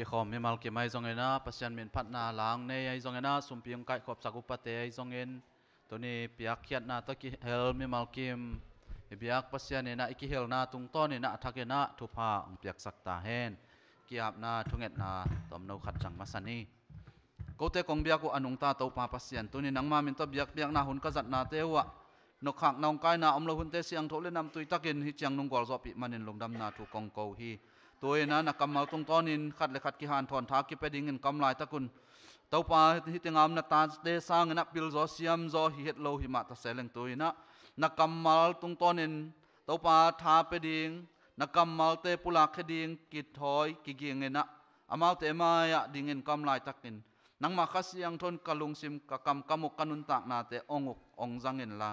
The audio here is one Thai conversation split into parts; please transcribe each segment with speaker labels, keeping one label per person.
Speaker 1: กี่คอมไม่มากี่ไม่จงเงินนะปัศยันเป็นพัฒนาหลังในไอ้จงเงินนะสุ่มเพียงไก่ขอบสักุปเตไอ้จงเงินตัวนี้เปียกเขียดนะตะกี้เฮลไม่มากิมเปียกปัศยันเนี่ยนะอีกี่เฮลนะตุงต้นเนี่ยนะทักเนี่ยนะทุพาองเปียกสักตาเฮนกียบนะทุงเอ็ดนะตอมนูขัดจังมาสันนี่กูเตกงเบียกูอนุงตาตัวปาปัศยันตัวนี้นังมามินตบเบียกเบียกนะหุ่นกษัตริย์นะเตวะนกขักนองกายนะอมลหุ่นเตเสียงทุเลนนำตุยตะกินฮิจังนุงกอลซอปิมันินลงดำนาทุกองกูฮี ตัวเองนั้นกำมาตรงตอนนินขัดเลยขัดกิหานถอนทากิไปดิ่งเงินกำลายตะกุนเต้าป่าที่ติงามนาตาเร้างนักปิลโซเซียมโซฮิเฮตโลหิมาตะเซลงตัวเองนะนักกำมาตรงตอนนินเต้าป่าทาไปดิ่งนักกำมาเตปุลากขดิ่งกิดหอยกิเกียงเงินนะอามาเตมายะดิ่งเงินกำลายตะกินนังมาคัสยังทนกะลุงซิมกะกำกะมุกกะนุนตากนาเตอองุกองจังเงินลา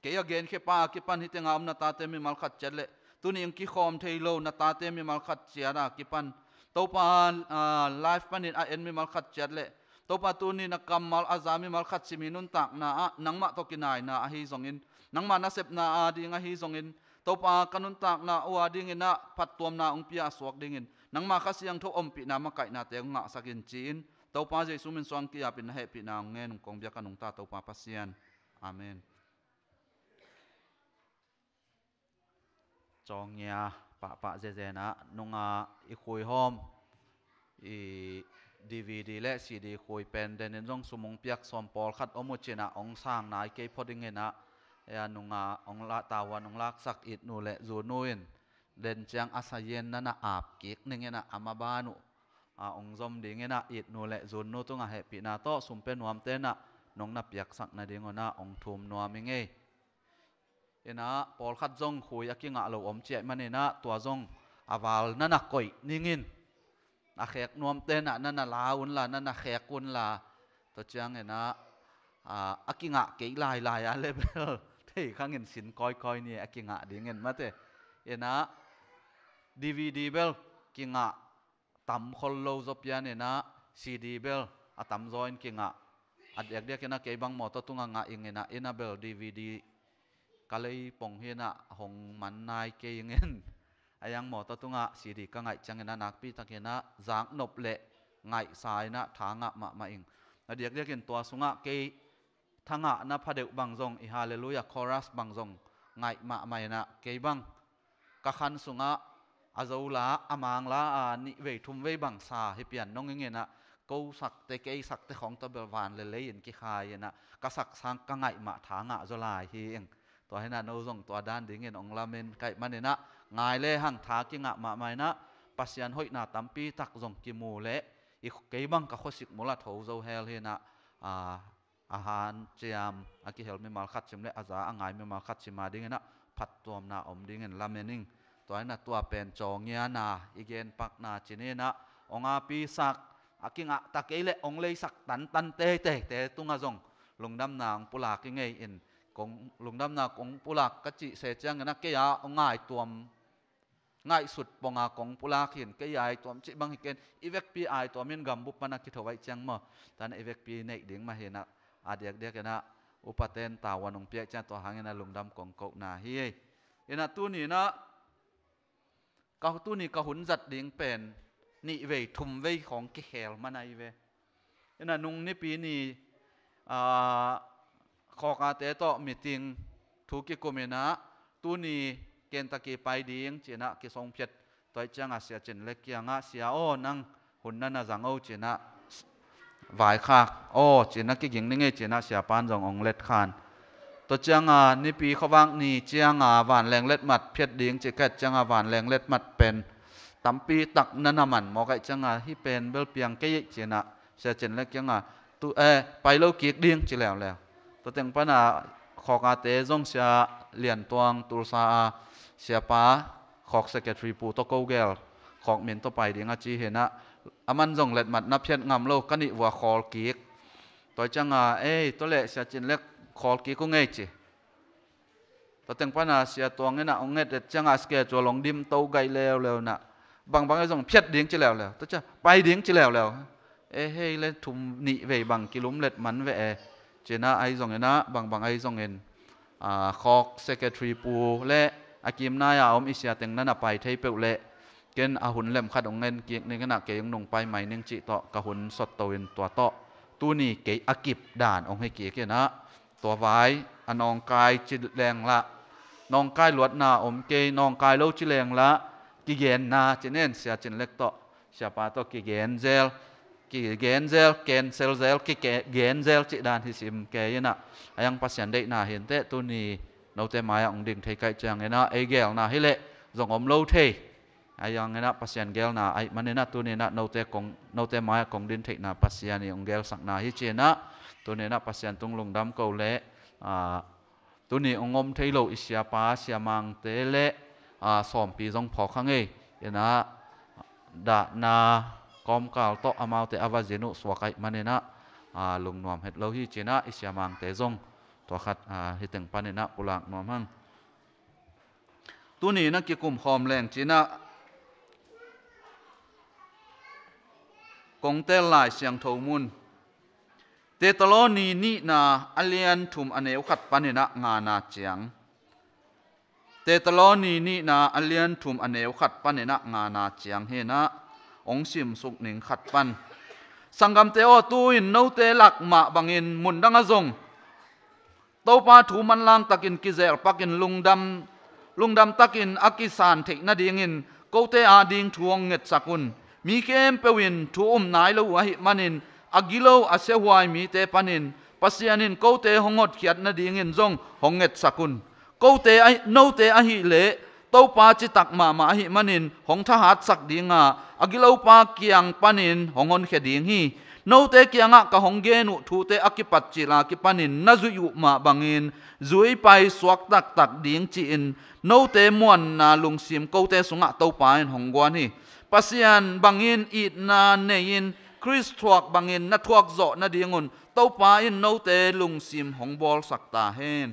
Speaker 1: เกียเกนเขป้ากิปันที่ติงามนาตาเตมีมัลขัดเจเล กี่คอมเทโลนาตาเตมีมาขัดเสียนะกี่ปันตัวปานไลฟ์ปันนี่เอ็นมีมาขัดเจ็ดเลยตัวปาตุนี่นักกำมัลอาซามีมาขัดสิมินุนตักนาะนังมาตกินายนะอาฮิซงอินนังมานาเซปนาอาดิงอาฮิซงอินตัวปากันุนตักนะอวาดิงินนะพัดตัวนาองพิอาสวกดิงินนังมาขัดเสียงทุอมปีนามาไก่นาเตงงะสักินจีนตัวปาเจสุมินสวงกิยาปินเฮปินางเงินกงเบียกันุงตาตัวปาปัสยันอาเมน จองเงียปะปะเจเจนะนุงอาอีคุยหอมอีดีวีดีและซีดีคุยเป็นเดนจงสมงเปียกสมปอลขัดอมุจินะองสร้างนายเกยพอดิงเงนะยานุงอาองละตาวันองลักสักอิดนูและจูนูอินเดนจังอาศัยเย็นนั่นนะอาบกิกนึงเงนะอามาบานุอาองจอมดิงเงนะอิดนูและจูนูตุงอาเฮปินาโตสุมเป็นวมเตนะนงนับเปียกสักนาดิงนะองทุมนัวมิงเง ena pol khat zong khui akinga, lo om che manina tua zong, aval nana koi, ningin. A khek nuam te na nana laun la nana khek kun la. To chang ena a akinga ke lai lai a level. Thei khangin sin koi koi ni akinga dingen mate ena dvd bel kinga tam khol lo zo pian ina cd bel atam join kinga. Adek dek ena ke bang mo to tunga nga ingena ina bel dvd ka lei pong hian a hong man nai ke ingen ayang mo ta tunga siri ka ngai changena nakpi takena zang nop le ngai sai na thanga ma ma ing adiak dek in tua sunga ke thanga na phadeu bang jong i hallelujah chorus bang jong ngai ma mai na ke bang ka khan sunga azola amang la a ni ve thum ve bang sa hi pian nong nge na câu sắc tế cây sắc tế khóng ta bờ vàn lê lê yên kì khai yên ạ. Cả sắc sang cả ngại mà thá ngạ do lại hiền. กยทางะนะพระเดวบังจงอิฮาเลลูยาคอรัสบังจงไงมาไม่นะเกยบังกะขันสุงะอาจูลาอามางลาอานิเวทุมเวบังซาให้เปลี่ยนน้องเงินนะกูสักแต่เกยสักแต่ของตะเบลวานเลยเลยนกิขายนะกะสักสังกะไงมาทางะจลายเฮงตัวให้น่าโนซงตัวด้านดิ่งเงินองลามินไก่มันเนี่ยนะงายเล่หังทากิงะมาไม่นะปัสยันหอยนาตัมปีตักซงกิมูเละอีกเกี่บังกับข้อสิกมุลาทโซเฮลเฮนะอ่าอาหารเจียมอากิเฮลไม่มาขัดชิมเละอาจาอ่างายไม่มาขัดชิมาดิ่งเงินนะผัดตัวนาอมดิ่งเงินลามินิงตัวให้น่าตัวเป็นจองเงียนาอีเกนปักนาจินีนะองอาปีสักอากิงะตะเกยเละองเลยสักตันตันเตเตเตตุงอาซงลงดำนางปุลากิงเงยอิน cũng lùng đâm na cũng pula cái chị sẽ chăng na cái ya ông ngài tuom ngài sụt bong à cũng pula khiến cái ai tuom chị bang hiken evek pi ai tuom in gam bup na ki thowai chang mà tan evek pi nei ding ma hena adiak dia kana upaten tawanong pia chan to hangena lungdam kong kok na hi ena tu ni na ka tu ni ka hun zat ding pen ni ve thum ve khong ki khel manai ve ena nung ni pi ni à ขอกาเตโตมีติงทุกิกุมินะตูนีเกณฑ์ตะกี้ไปดีงเจนะกิสงเพียดตัวจังอาเสียจินเล็กยังอาเสียโอนังหุ่นนั่นนะจังเอาจีนะวายคากโอ้จีนะกิยิงนี่ไงเจนะเสียปานจงองเล็ดขานตัวจังอานี่ปีเขาว่างนี่เจังอาหวานแรงเล็ดมัดเพียดดีงเจีแกจังอาหวานแรงเล็ดมัดเป็นตั้มปีตักนันมันมอกไอจังอาที่เป็นเบลเปียงเกยเจนะเสียจินเล็กยังอาตัวเอไปเล่ากีกดีงจีแล้วแล้ว ตัวเต็งปนาขอกาเตจงเสียเลียนตวงตุลซาเสียป้าขอกเซกทรีปูตโกเกลขอกเมนตัวไปดีงาจีเห็นนะอามันจงเล็ดมัดนับเพียงามโลกกันนี่ว่าคอลกิกตัวจังอ่ะเอ้ตัวเละเสียจินเล็กคอลกิกก็ไงจีตัวเต็งปนาเสียตัวเงี้ยนะองเงี้ยจังอ่ะสเกจลงดิมโตไกลแล้วแล้วนะบางบางไอ้จงเพียดดิ้งจีแล้วแล้วตัวจะไปดิ้งจีแล้วแล้วเอ้เฮ้ยเล่นทุ่มนี่เวยบางกิลุมเล็ดมันเว จนะไอซองเอ็นะบางบางไอซองเอ็นอ่าคอกเซกเตอรีปูและอากิมนายาอมอิสยาเต็งนั่นไปเทเปลเละเกณฑ์อาหุนเล่มขัดองเงินเกียงในขณะเกยงนงไปใหม่นึงจิต่อกะหุนสดตัวตัวโตตัวนี้เกยอากิบด่านองให้เกียกนะ ตัวไว้อนองกายจิตแรงละนองกายหลวดนาอมเกยนองกายโลจิแรงละกิเกนนาจิเน้นเสียจินเล็กโตเสียปาโตกิเกนเซล ki genzel cancelzel selzel ki genzel chi dan hi sim ke yana ayang pasien dei na hiền te tu ni no te mai ong ding thei kai chang yana ai gel na hi le zong om lo thei ayang yana pasien gel na ai mane na tu ni na no te kong no te mai kong din thei na pasien ni ong gel sak na hi che na tu ni na pasien tung lung dam ko le a tu ni ong om thei lo isia pa sia mang te le a som pi zong pho khang e yana da na kom kal to amaute awa jenu swakai manena, a lung nuam het lo china chena isyamang te zong. To khat a, hiteng panena pulak nuam hang. Tu ni na ki kum khom leng china kong te lai siang tho mun. Te talo ni ni na alian thum aneu khat panena nga na chiang. Te talo ni ni na alian thum aneu khat panena nga na chiang he na. นวขัดปันนะงานาเจียงเตตโลนีนี่นาอเลียนทุมอเนวขัดปันนะงานาเจียงเฮนะองสิมสุกหนิงขัดปันสังกมเตโอตูอินโนเตลักมาบังอินมุนดังอจงโตปาถูมันลางตักินกิเซลปักินลุงดำลุงดำตักินอากิสานเทคนาดิงินโกเตอาดิงทวงเงตสกุลมีเกมเปวินทูอุมนายโลวะหิมันินอากิโลอาเซหวายมีเตปันินปัสยานินโกเตหงดขียดนาดีเงินจงหงเงตสกุลโกเตไอโนเตอหิเล to pa chi tak ma ma hi manin, hong tha hat sak dinga agilo pa kiang panin hongon khe ding hi. No te kianga ka hong ge nu thu te akipat chi la ki panin, na zu yu ma bangin. Zui pai suak tak tak ding chi in. No te muan na lung sim ko te sunga to pa in hong gwan hi pasian bangin it na nein Chris thuộc bằng in na thuộc dọ na điên ngôn tàu pa in nô tê lùng sim hong bol sắc ta hen.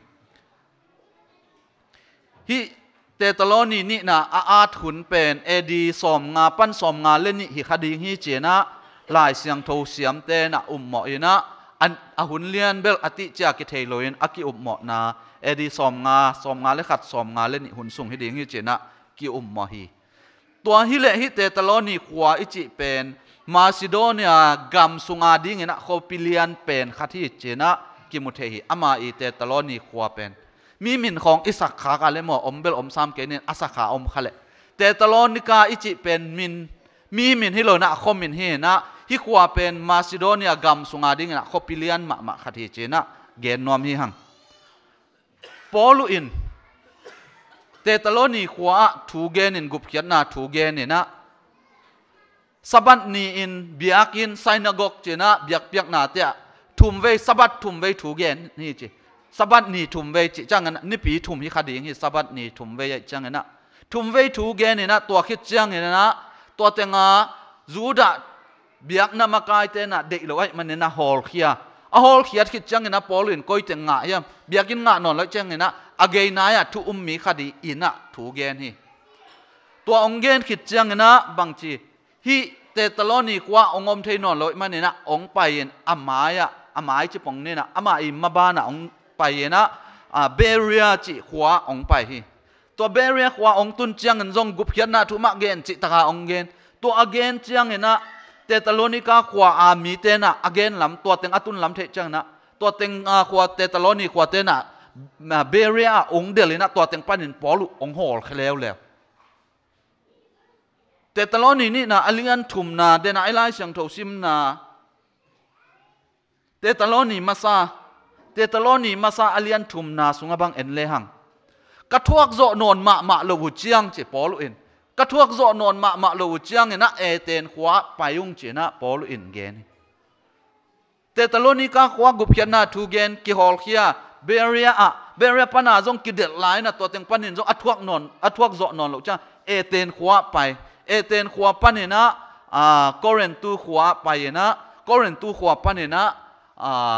Speaker 1: ฮิเตตโลนีนี่นะอาอาถุนเป็นเอดีสอมงาปั้นสอมงาเล่นนี่ฮิคดีฮิเจนะหลายเสียงโทเสียงเตนะอุ่มหมอยนะอันอหุนเลียนเบลอติจากิเทโลยนอกิอุมหมอนาเอดีสอมงาสอมงาเลขัดสอมงาเล่นนี่หุนสุงฮิดีฮิเจนะกิอุ่มหมอฮีตัวฮิเลฮิเตตโลนี่ขวาอิจิเป็นมาซิโดเนียกัมสุงาดิงนะโคปิเลียนเป็นคัที่เจนะกิมุเทฮิอามาอีเตตโลนี่ขวาเป็น มีมินของอิสักขากาเลมออมเบลอมซามเกนินอาสักขาอมขะเลเตตลอดนิกาอิจิเป็นมินมีมินฮิโลนะคอมมินเฮนะฮิขวาเป็นมาซิโดเนียกัมสุงาดิงนะโคปิเลียนมามาขัที่เจนะเกนนอมฮิหังปอลูอินเตตโลนีขวาถูเกนินกุบเขียนนาถูเกนินนะสบัดนีอินเบียกินไซนากกเจนะเบียกเบียกนาเตะทุมเวสบัดทุมเวถูเกนนี่เจ สบัดนี่ถุมเวจิจังนะนนี่ปีถุมฮิคดีงี้สบัดนี่ถุมเวจังนนะถุมเวถูแกนี่นะตัวคิดจังนนะตัวเตงาจูดะเบียกนามากายเตนะเด็กเลยมันเนี่ยนะฮอลเขียอะฮอลเขียคิดจังนนะพอลินก้อยเตงะยามเบียกินงะนอนแล้วจังนนะอเกยนายะทุอุมมีคดีอินะถูแกนฮิตัวองแกนคิดจังนนะบางทีฮิเตตลอนี่กว่าองอมเทนอนลอยมันเนี่ยนะองไปเย็นอามายะอามายจิปองเนี่ยนะอามาอิมาบานะอง ไปเนะอ่าเบรียจิขวาองไปฮีตัวเบรียขวาองตุนเจียงเงินจงกุบเขียนนะทุมาเกนจิตกาองเกนตัวอเกนเจียงเงินนะเตตโลนิกาขวาอามีเตนะอาเกนลำตัวเต็งอตุนลำเทจังนะตัวเต็งอาขวาเตตโลนิขวาเตนะเบรียองเดลินะตัวเต็งปันินปอลุองหอลเคลวแล้วแต่ตลอดนี้นี่นะอเลียนทุมนาเดนไอไลเสียงโทซิมนาแต่ตลอดนี้มาซา แต่ตลอดนี้มาซาอเลิอันทุมนาสุงบังเอ็นเลหังกระทวกโจนนมามาโลวจียงเจปอลุอินกระทวกโจนนมามาโลวจียงเนะเอเตนขวาไปยุงเจนะปอลุอินเกนแต่ตลอดนี้ก็ขวากุพยนาทูเกนกิฮอลเคียเบเรียอะเบเรียปนาจงกิเดลไลนะตัวเต็งปันินจงอัทวกนนอัทวกโจนนลูกจ้าเอเตนขวาไปเอเตนขวาปันเนนะอ่ากอเรนตูขวาไปนะกอเรนตูขวาปันเนนะอ่า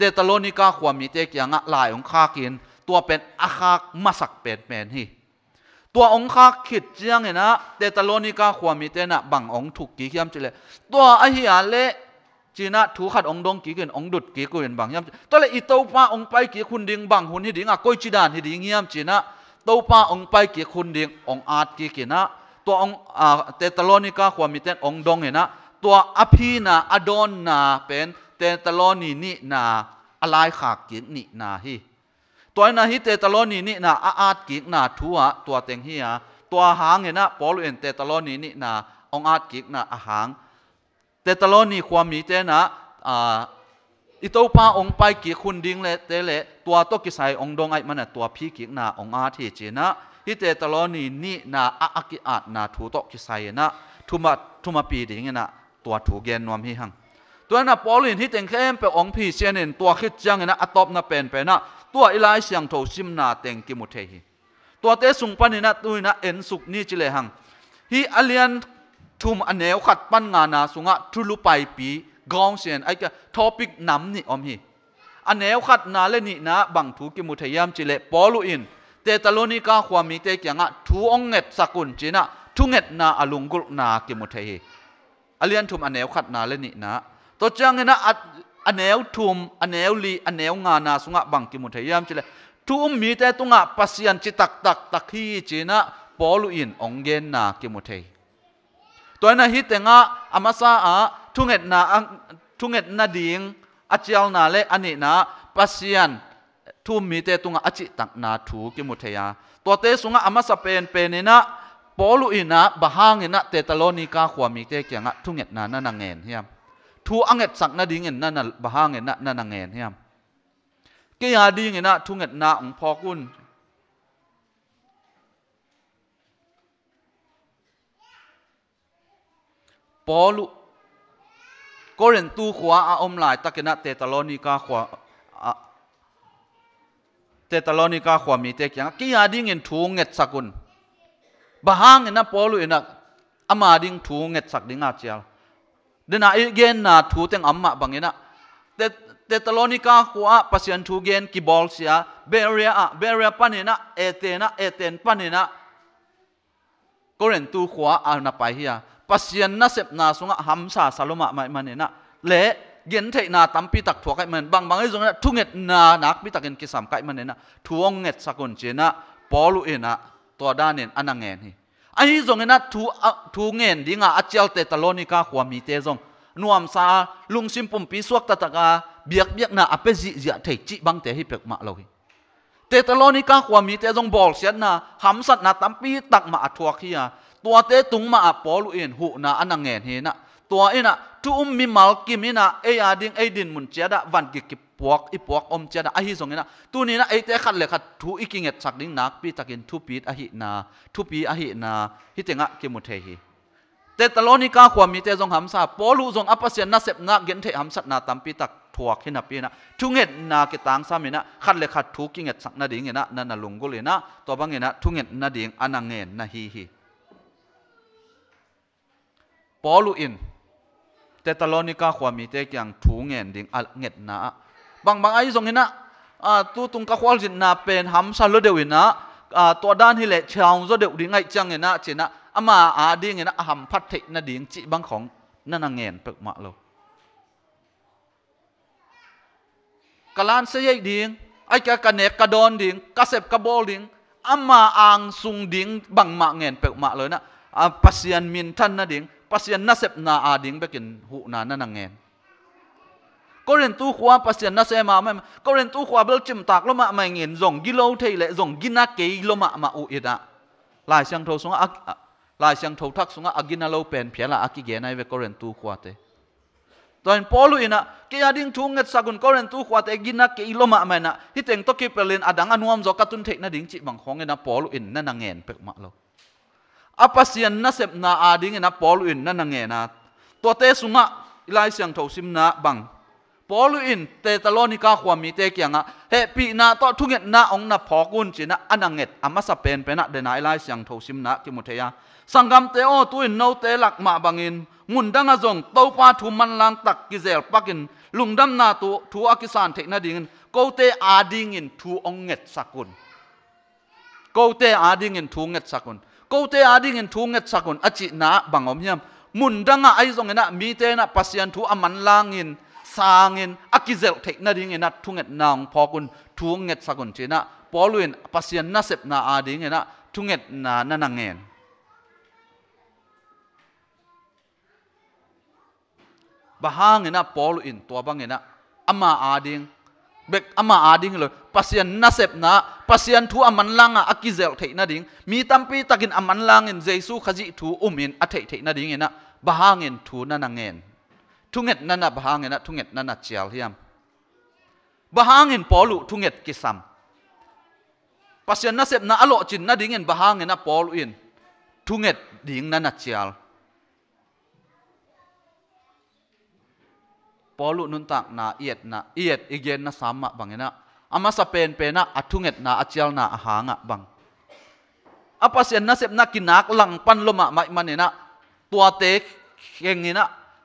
Speaker 1: เตตโลไซลัสนะอินาเซมนาสาเตตโลนิกาความมีเตเป็นตัวบังเงนะปัสยานีดินทุปีฮีตัวด้านตัวด้านทุยเจกเจียงเงนะปอลุอินท้าองงะลมะมาหิมันเนนะเตตโลาความมีเตกยังะลายองคากิน ตัวเป็นอาคากมาสักเป็นแมนฮีตัวองคาคิดเจียงเงนะเตตโลนิกาความมีเตนะบังองถูกกี่ยมเจเลตัวอหิอาเลจีน่าถูขัดองดงกี่กินองดุดกี่กุนบางยามตัวเลยอีโตป้าองไปกี่คุณดิงบางหุ่นฮิดิงอะก้อยจีดานฮิดิงยามจีน่าตัวป้าองไปกี่คนเดียงองอาจกี่กินะตัวองเตตโลนิกาความมีเตนองดงเห็นะตัวอภินาอดอนนาเป็น เตตโลนีนี่นาอะไรขากกินนี่นาฮีตัวนั้นฮิเตตโลนีนี่นาอาอาจกิกนาทัวตัวเต็งเฮียตัวหางเห็นะปอลเอ็นเตตโลนีนี่นาองอาจกิกนาอาหางเตตโลนีความมีเตนะอ่าอีตัวป้าองไปกี่คุณดิ้งเลเตเลตัวตกิสัยองดงไอมันะตัวพี่กิกนาองอาทีจีนะฮิเตตลอนีนี่นาอากิอาดนาถูตกิสัยนะทุมาทุมาปีดิ้งนะตัวถูเกนนวมฮิหัง ตัวน่ะปอลินที่เต็งเข้มไปองพี่เชนินตัวคิดจังนะอตอบนะเป็นไปนะตัวอีไลเสียงโถซิมนาเต็งกิมุเทฮีตัวเตสุงปันนี่นะตุยนะเอ็นสุกนี่จิเลหังฮีอเลียนทุมอเนวขัดปั้นงานาสุงะทุลุไปปีกองเสียนไอ้ก็ทอปิกน้ำนี่อมฮีอันแนวขัดนาเลนี่นะบังถูกิมุทยามจิเลปอลูอินเตตโลนิกาความมีเตกียงะทูองเงตสกุลจีนะทุเงตนาอลุงกุลนากิมุทยอเลียนทุมอันแนวขัดนาเลนี่นะ ตัวจังเนะอันแนวทุมอันแนวลีอันแนวงานาสุงะบังกิมุทยามจิเลทุมมีแต่ตุงะปัสยันจิตักตักตักฮีจีนะปอลูอินองเกนนากิมุทยตัวนั้นฮิตงะอามาซาอาทุงเอ็ดนาทุงเอ็ดนาดิงอาเจียวนาเลอันนี้นะปัสยันทุ่มมีเตตุงอจิตักนาถูกิมุทยตัวเตสุงอามาสเปนเป็นนะปอลุอินะบะฮางนะเตตโลนิกาขวามีเตเกียงะทุงเอ็ดนานันนางเงินเฮียม thu anget sak na ding en na na bahang en na na na ngen hiam. Ke ya ding en na thu nget na ong pho kun. Polu koren tu khwa a om lai takena te talonika khwa te talonika khwa mi te kyang ki ya ding en thu nget sakun bahang en na polu en na ama ding thu nget sak ding a chial. เรนตูขวาอาอมลายตะกินะเตตโลนิกาขวาเตตโลนิกาขวามีเตกียงกี่ยาดิ้งเงินทูงเง็ดสักุนบะฮางเงินนะปอลุเอ็นะอามาดิ้งทูงเง็ดสักดิ้งอาเจียลเดน่าอีเกนาทูเต็งอัมมาบังเงินะเตเตตโลนิกาขวาปัสยันทูเกนกิบอลเสียเบเรียอะเบเรียปันเนนะเอเตนะเอเตนปันเนนะก็เรนตูขวาอานาไปเฮีย pasien na sep na sunga hamsa saloma mai manena le gen thei na tampi tak thuak kai man bang bang zong na thunget na nak pi takin kisam kai manena thuong nget sakon chena polu ena to danen anangen hi ai zong na thu thu ngen dinga achal te talonika khwami te zong. Nuam sa lungsim pum pi suak ta taka biak biak na ape zi zia thei chi bang te hi pek ma lo hi. Te talonika khwami te zong bol sian na, ham sat na tam pi tak ma athuak hi a tua te tung ma a polu na anang ngen hi na. Tua ina tu um mi mal kim ina e ading e din mun che da van ki ปวกอีปวกอมเจนะอะฮิสงเนะตัวนี้นะไอ้แต่ขัดเลยขัดทุอีกิงเง็ดสักดิ้งนักปีตะกินทูปีอะฮินาทูปีอะฮินาฮิตเงะกิมุเทฮีแต่ตลอดนี้ก้าความมีแต่ทรงหำซาปอลูทรงอัปเสียนนาเสพนักเกนเทหำสัตนาตามปีตักถวกขึ้นนับปีนะทุงเง็ดนาเกตังสามีนะขัดเลยขัดทุกิงเง็ดสักนาดิ้งเงนะนั่นนลุงกุเลยนะตัวบางเงนะทุงเง็ดนาดิ้งอนังเงนะฮีฮีปอลูอินแต่ตลอดนี้ก้าความมีแต่ยังถูเง็ดดิ้งอัลเง็ดนา bằng bằng ai dùng hina. À tu tung các khoa dịch na pen ham sa lơ đều hina. À tua đan hi lệ chào do đều đi ngay chăng hina chỉ na. Ama à đi hina ham phát thị na điếng chị bằng khổng na na ngẹn bực mạ lâu kalan se yai ding, ai ka kanek ka don ding, ka sep ka bol ding, ama ang sung ding bang ma ngen pe ma lo na. A pasian min than na ding, pasian na sep na a ding bekin hu na na na ngen. ก็เรียนตู้ขวาปัสยันนัเสมาไม่ก็เรียนตู้ขวาเบลจิมตากลมาไม่เงินส่งกิโลเทเลส่งกินักเกยลมามาอุอิดะลายเสียงโทสงะลายเสียงโททักสงอะกินาโลเป็นเพียละอากิเกนไอเวก็เรียนตู้ขวาเตตอนพอลุยนะเกียดิ้งทุ่งเงินสักุนก็เรียนตู้ขวาเตกินักเกยลมาไม่นะฮิตเองตกิเปลินอดังอนุมจกัตุนเทนะดิ้งจิบังของเงินพอลุอินนั่นนางเงินเป็กมาโลอาปัสยันนัเสบนาอาดิ้งนะพอลุอินนั่นนางเงินนะตัวเตสุงะลายเสียงโทสิมนะบัง polu in te talonika khwami te kyanga he, pi na to thunget na ong na phokun china ananget. Ama sa pen pena denai na siang tho sim na ki mutheya sangam te o tu in no te lak ma bangin mun danga zong to pa thu man lang tak ki zel pakin lungdam na tu, thu akisan the na ding ko te ading in thu ong nget sakun ko te ading in thu nget sakun ko te ading in thu nget sakun achi na bangom yam. Mun danga ai zong na mi te na pasian thu aman langin sangin akizel thek na ding ena thunget nang phokun thunget sakun china poluin pasian na sep na ading ena thunget na nanangen bahang ena polu in to bang ena ama ading bek ama ading lo pasian na sep na pasian thu aman langa akizel thei na ding mi tampi takin aman langin jesu khaji thu umin athei thei na ding ena bahangin thu nanangen ทุ tunget nana bahangena tunget nana chial hiam. Bahangin polu tunget kisam. Pasian nasib na alo chin na dingin bahangena polu in. Tunget ding nana chial. Polu nun tak na iet na iet igen na sama bangena ama sa pen pena atunget na achial na ahanga bang. Apa sian nasib na kinak lang pan loma mai manena tua te khengina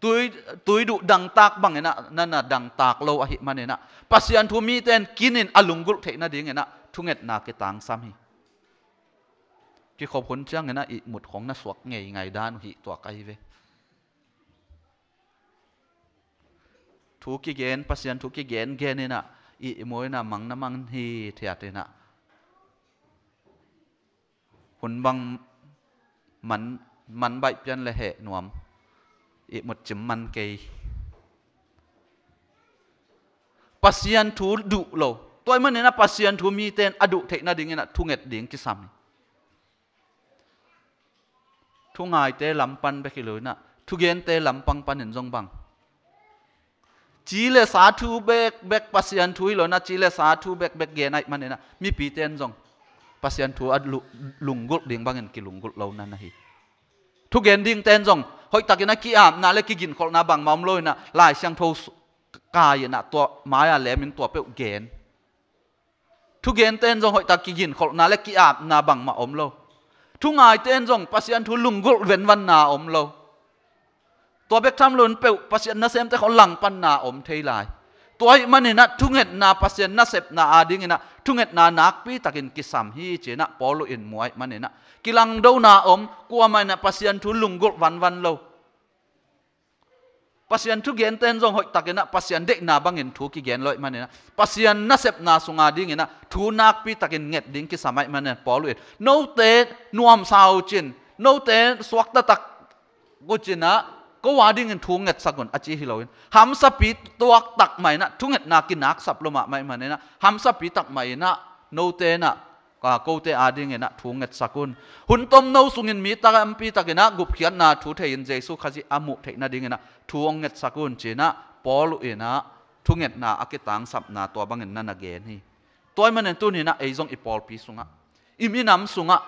Speaker 1: tuй tuy du dang tak bang ena na na dang tak lo ahi à man ena pasian thu mi ten kinin alungul the na ding ena thunget na ke tang sam hi ki khop hun chang ena i mut khong na suak ngei ngai dan hi to kai ve thu ki gen pasian thu ki gen gen ena i moi na mang na mang hi thiat na, hun bang man man bai pian le he nuam một chấm măn cây. Pasien thu đủ lâu tôi mà nên pasien thu mi tên. À, adu thấy na đình na thu nghẹt đình cái sam thu ngài tê lắm pan bé lối na thu gen tê lắm pang pan nên rong bang chỉ là sa thu bé bé pasien thu lối na chỉ là sa thu bé bé gen này mà nên na mi pi tên rong pasien thu adu à, lùng gục đình bang nên cái lùng gục lâu na na hi thu gen ding ten jong hoi takina ki am na le ki gin khol na bang mam loi na lai sang tho kai na to maya le min to pe gen thu gen ten jong hoi tak ki gin khol na le ki am na bang ma om lo thu ngai ten jong pasian thu lung gul ven van na om lo to bek tham lun pe pasian na sem te khol lang pan na om thei lai ตัวมันนะทุงเห็ดนาปัสยนนาเสพนาอาดิงนะทุงเห็ดนานักปีตักินกิสามฮีเจนะปอลุอินมวยมันนะกิลังดูนาอมกัวมันนะปัสยนทุลุงกุวันวันโลปัสยนทุกเย็นเต้นจงหอยตักินะปัสยนเด็กนาบังเงินทุกิเย็นลอยมันนะ thunget na nakpi takin kisam hi che na polo in muai mane na. Kilang do na om kwa mai na pasian thu lunggol van van lo. Pasian thu gen ten jong hoi takena pasian dek na bangin thu ki gen loi mane na. Pasian na sep na sunga ding na thu nak pi takin nget ding ki samai mane polu no te nuam sao chin no te swak ta tak guchina ก็ว่าดิ่งทุงเงตสักคนอาจีฮิโลนหำสปีตัวตักใหม่นะทุงเงตนากินนักสับลมาไม่มาเนี่ยนะหำสปีตักใหม่นะโนเตนะก็โกเตอาดิ่งนะทุงเงตสักคนหุ่นต้มโนสุงเงินมีตะกัมปีตะกินะกุบเขียนนาทุเทียนเจสุขจิอามุเทนะดิ่งนะทุงเงตสักคนจีนะปอลุเอนะทุงเงตนาอากิตังสับนาตัวบังเงินนั่นนะเกนี่ตัวมันเนี่ยตัวนี้นะไอ้จงอีปอลปีสุงะอีมีน้ำสุงะ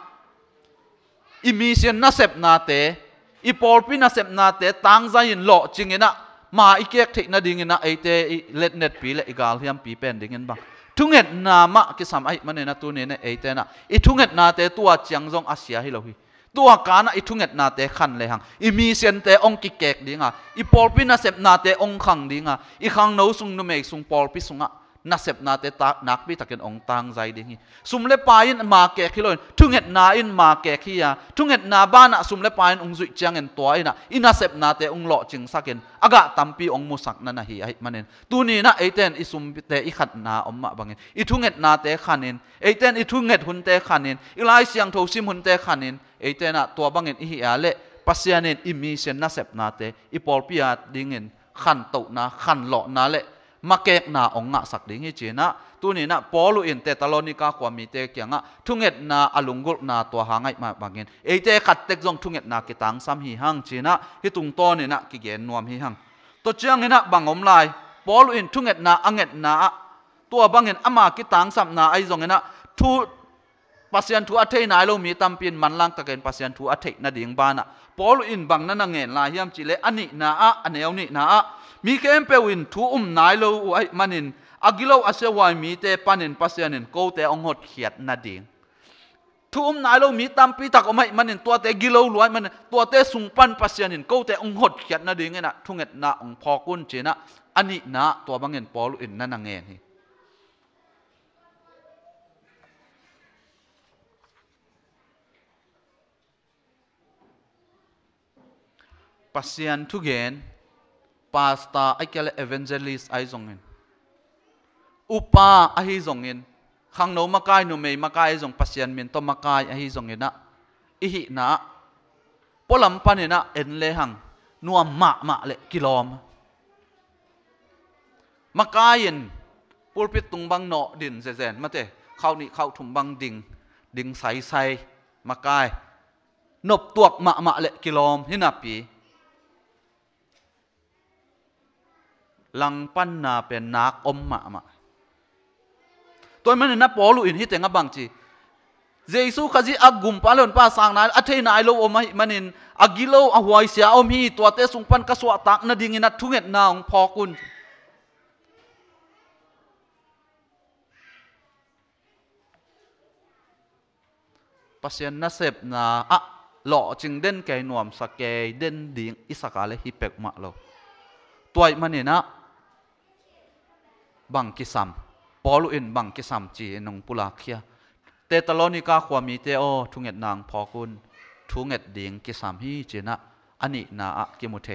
Speaker 1: i mi sian na sep na te i pol pi na sep na te tang za in lo chingena ma i kek thik na ding ina ai te let net pi le igal hiam pi pen ding en bang thunget na ma ki sam ai mane na tu ne ne ai te na i thunget na te tua chiang zong asia hi lo hi ตัวกานะอิทุงเอ็ดนาเตขันเลยหังอิมีเซนเตองกิเกกดิงอ่ะอีปอลปินาเซบนาเตองขังดิงอ่ะอีขังโนสุงนุเมกสุงปอลปิสุงอ่ะ นาเสพนาเตตานักบิตะเกนองตางใจดิ่งสุมเลปายินมาแก่ขี้ลอยทุ่งเห็ดนาอินมาแก่ขี้ยาทุ่งเห็ดนาบ้านอะสุมเลปายินองจุยเจียงเงินตัวอินอะอินาเสพนาเตองหล่อจึงสักเงินอากาตัมปีองมุสักนันนะฮีไอ้มันเองตูนี้นะไอเตนอิสุมเตอิขัดนาอมมะบังเงินอิทุ่งเห็ดนาเตขันเงินไอเตนอิทุ่งเห็ดหุนเตขันเองอิไลเสียงทศิมหุนเตขันเงินไอเตน่ะตัวบังเองอิฮิอาเลปัสยานินอิมีเซนนาเสพนาเตอิปอลปิอาดิ่งเงินขันโตนาขันหล่อนาเละ zongin upa a hi zongin khang no makai nu mei makai zong pasian min to makai a hi zongin na i hi na polam panina en le hang nuam ma ma le kilom makayin pulpit tung bang no din ze zen mate khau ni khau thum bang ding ding sai sai makai nop tuak ma ma le kilom hinapi ลังปันนาเป็นนักอมมามาตัวมันนับปอลูอินฮิตเงบังจีเจสุขจีอักกุมปาลนป้าสังนายอัเทนายโลอมมันินอักิโลอหวยเสียอมฮีตัวเตสุงปันกสวตักนาดิงินัดทุงเอ็ดนางพอกุนปัสยันนัสเซบนาอะหล่อจึงเด่นแกนวมสเกเด่นดิ่งอิสกา มีแค่เปวินทูอุ้มนายโลไอมันินอากิโลอาเซวายมีเตปันินปัสยานินโกเตองหดเขียดนาดิงทูอุ้มนายโลมีตามปีตักออกมามันินตัวเตกิโลลวยมันตัวเตสุงปันปัสยานินโกเตองหดเขียดนาดิงเงนะทุงเงนาองพอกุนเจนะอันนี้นะตัวบางเงินปอลุอินนั่นนางเงินนี่ปัสยานทุเกน pastor là evangelist ai zongin upa ai ahi zongin khang no makai no mei makai zong pasian min to makai ahi zongin na. Ihi na. Polam pane na en le hang. Nuwa ma ma le kilom. Makayin pulpit tung bang no din ze zen. Mate khau ni khau thum bang ding. Ding sai sai makai. Nộp tuộc mạ mạ lệ kilom. Hinạp pi. lang pan na pen nak om ma ma. Toy man na polu in hi tenga bang chi jesu khaji agum palon pa sang na athe na ilo om mai manin agilo a huai sia om hi to te sung pan ka tak na ding na thunget naung phokun pasien na sep na a lo ching den kai nuam sa ke den ding isaka le hi pek ma lo toy manina บังกิสัมปอลุอินบังกิสัมจีนงปุลาเคียเตตลอนิกาความมีเตอทุงเอ็ดนางพอกุนทุงเอ็ดดิงกิสัมฮีเจนะอันนี้นาอะกิมุเท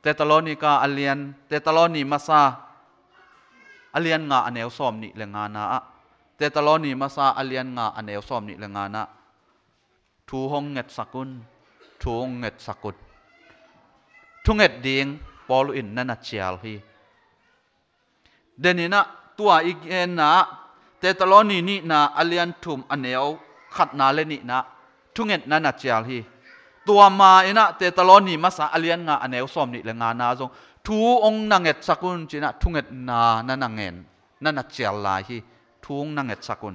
Speaker 1: เตตลอนิกาอเลียนเตตลอนิมาซาอเลียนงาอเนลซอมนิเลงานาอะเตตลอนิมาซาอเลียนงาอเนลซอมนิเลงานะทูหงเง็ดสกุลทูงเง็ดสกุลทุงเง็ดดิงปอลุอินนันาเชียลฮี เดนีนะตัวอีกเอ็นนะแต่ตลอดนี้นี่นะอเลียนทุมอันเนวขัดนาเลนี่นะทุงเงินนั่นนะเจ้าฮีตัวมาเอ็นะแต่ตลอดนี้มาสาอเลียนงาอันเนวสอมนี่เละงานาจงทูองนังเอ็ดสักุลจีนะทุงเงินนานั่นนังเงินนั่นนะเจ้าลายฮีทูองนังเอ็ดสักุล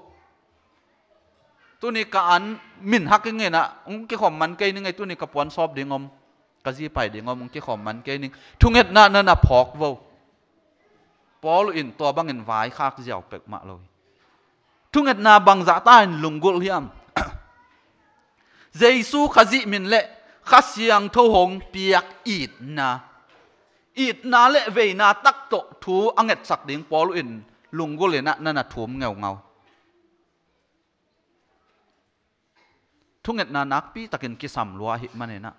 Speaker 1: tu ni ka an min hak nge na, ung ki khom man ke ni ngai tu ni ka puan sop ding om, ka ji pai ding om, ung ki khom man ke ni. Thunget na na na phok vo. Paul in to bang in vai khak jiao pek ma loi. Thunget na bang za ta in lungul hiam. Giêsu khazi min le khasiang tho hong piak it na. It na le ve na tak to thu anget sak ding Paul in lungul na na na thum ngeu ngau. thunget na nakpi takin kisam lua hi manena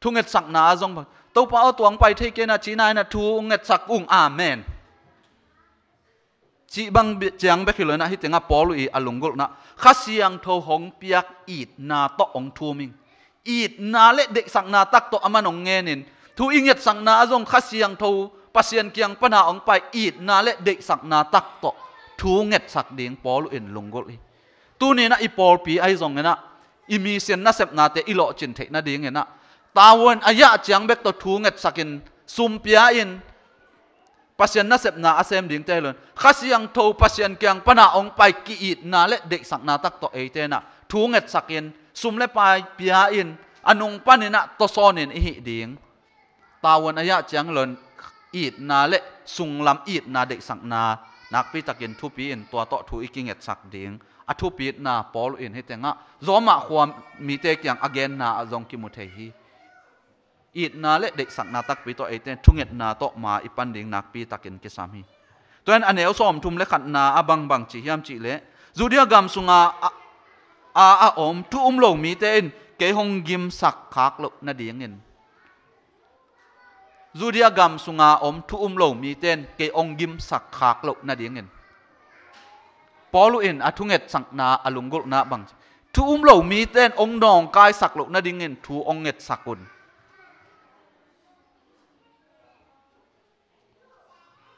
Speaker 1: thunget sak na azong ba. To pa tuang pai the ke na china na thu nget sak ung. Amen. Chi bang chiang be khilona hi tenga polu i alungol na. Khasiang tho hong piak it na to ong thu ming. It na le dek sak na tak to amanong nge nin. Thu inget sak na zong khasiang tho pasien kiang pana ong pai it na le dek sak na tak to. Thu nget sak ding polu in lungol hi ตูนี่นะอีปอลปีไอซองเนะอีมีเสียนนะเสปนาเตอีหลอจินเทนะดิ่งเนะตาวนอายะจังเบกตัวทูเงสักินซุมพิยาอินพัศยนัะเสปนาอาเซมดิ่งเตลอนข้าศึ่งทูพัศยันเกียงปนาองไปกีดนาเล็กเด็กสักนาตักตัวเอเตนะทูเงสักินซุมเลไปพิยาอินอันุงปันนะตัวซอนินอิหิดิ่งตาวนอายะจังเลนอีดนาเล็กสุงลำอีดนาเด็กสักนานักพิจักยินทุปีอินตัวโตทูอีกิงเงสักดิ่ง a thu pit na paul in he tenga. Zoma khwam mi te kyang again na azong ki mu the hi. It na le dek sak na tak pi to eten, thunget na to ma ipan ding nak pi takin ke sam hi. Toen ane som thum le khat na abang bang chi hiam chi le. Zudia gam sunga a a om thu um lo mi te in ke hong gim sak khak lo na ding in zudia gam sunga om thu um lo mi ten ke ong gim sak khak lo na ding in Paul in athunget sangna alungol na bang thu um lo mi ten ong nong kai sak lo na dingin thu ong nget sakun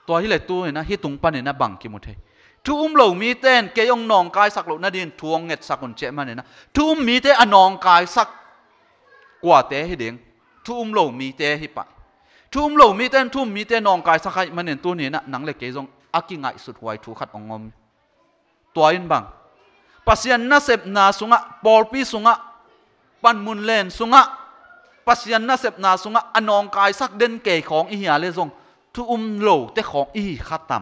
Speaker 1: to hi le tu na hi tung pan na bang ki mu the. Thu um lo mi ten ke ong nong kai sak lo na din thu ong nget sakun che man na thu um mi te anong kai sak kwa te hi ding. Thu um lo mi te hi pa. Thu um lo mi ten, thu um mi te nong kai sak hai man tu ni na. Nang le ke jong aki ngai sut huai thu khat ongom ตัวอินบังปัสยันนาเสพนาสุงะบอลปีสุงะปันมุนเลนสุงะปัสยันนาเสพนาสุงะอนองกายสักเด่นเกยของอีเหียเลซงทุอุมโลแต่ของอีขัดต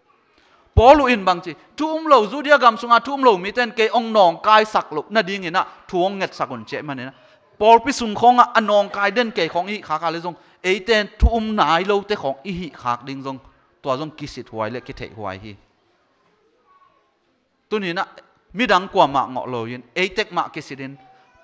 Speaker 1: ำปอลูอินบางจีทุอุมโลจูเดียกรรมสุงาทุอุมโลมีเต้นเกยองนองกายสักโลนาดีงี้นะทวงเง็ดสักคนเจมันเนี่ยนะปอลพิสุงของอะอนองกายเด่นเกยของอีขากาเลซงเอเต้นทุอุมนายโลแต่ของอีขากดิ้งซงตัวซงกิสิทหวยเล็กกิเทหวยฮี tunina midang kwa ma ngo loin eitek ma ke sidin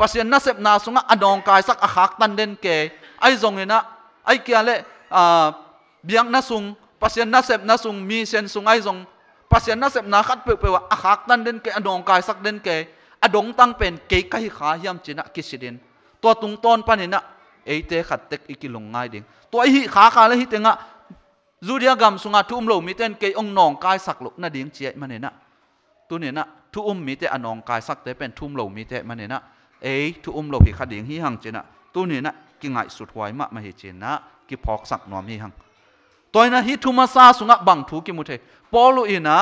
Speaker 1: pasien na sep na sunga, adong kai sak a khak tan den ke. Ai zong ina, ai kya le, a, biang na sung. Pasien na sep na sung, mi sen sung, ai zong. Pasien na sep na khat pe pe wa a khak tan den ke, adong kai sak den ke. Adong tang pen ke kai kha hiam china ke sidin to tung ton panina eite khat tek ikilong ngai ding. To hi kha kha le hi tenga zuria gam sunga thum lo mi ten ke ong nong kai sak lo na ding che manena ตัวนี่นะทุ่มมีแต่อนองกายสักแต่เป็นทุ่มเหลามีแต่มันเนี่ยนะเอ้ทุ่มเหลาหิขดเดียงหิหังเจนะตัวนี่นะกิ่งไงสุดหวยมะมาเหเจนนะกิพอกสักหนอมหิหังตัวนะฮิทุมาซาสุงะบังถูกิมุเทปอลุอินะ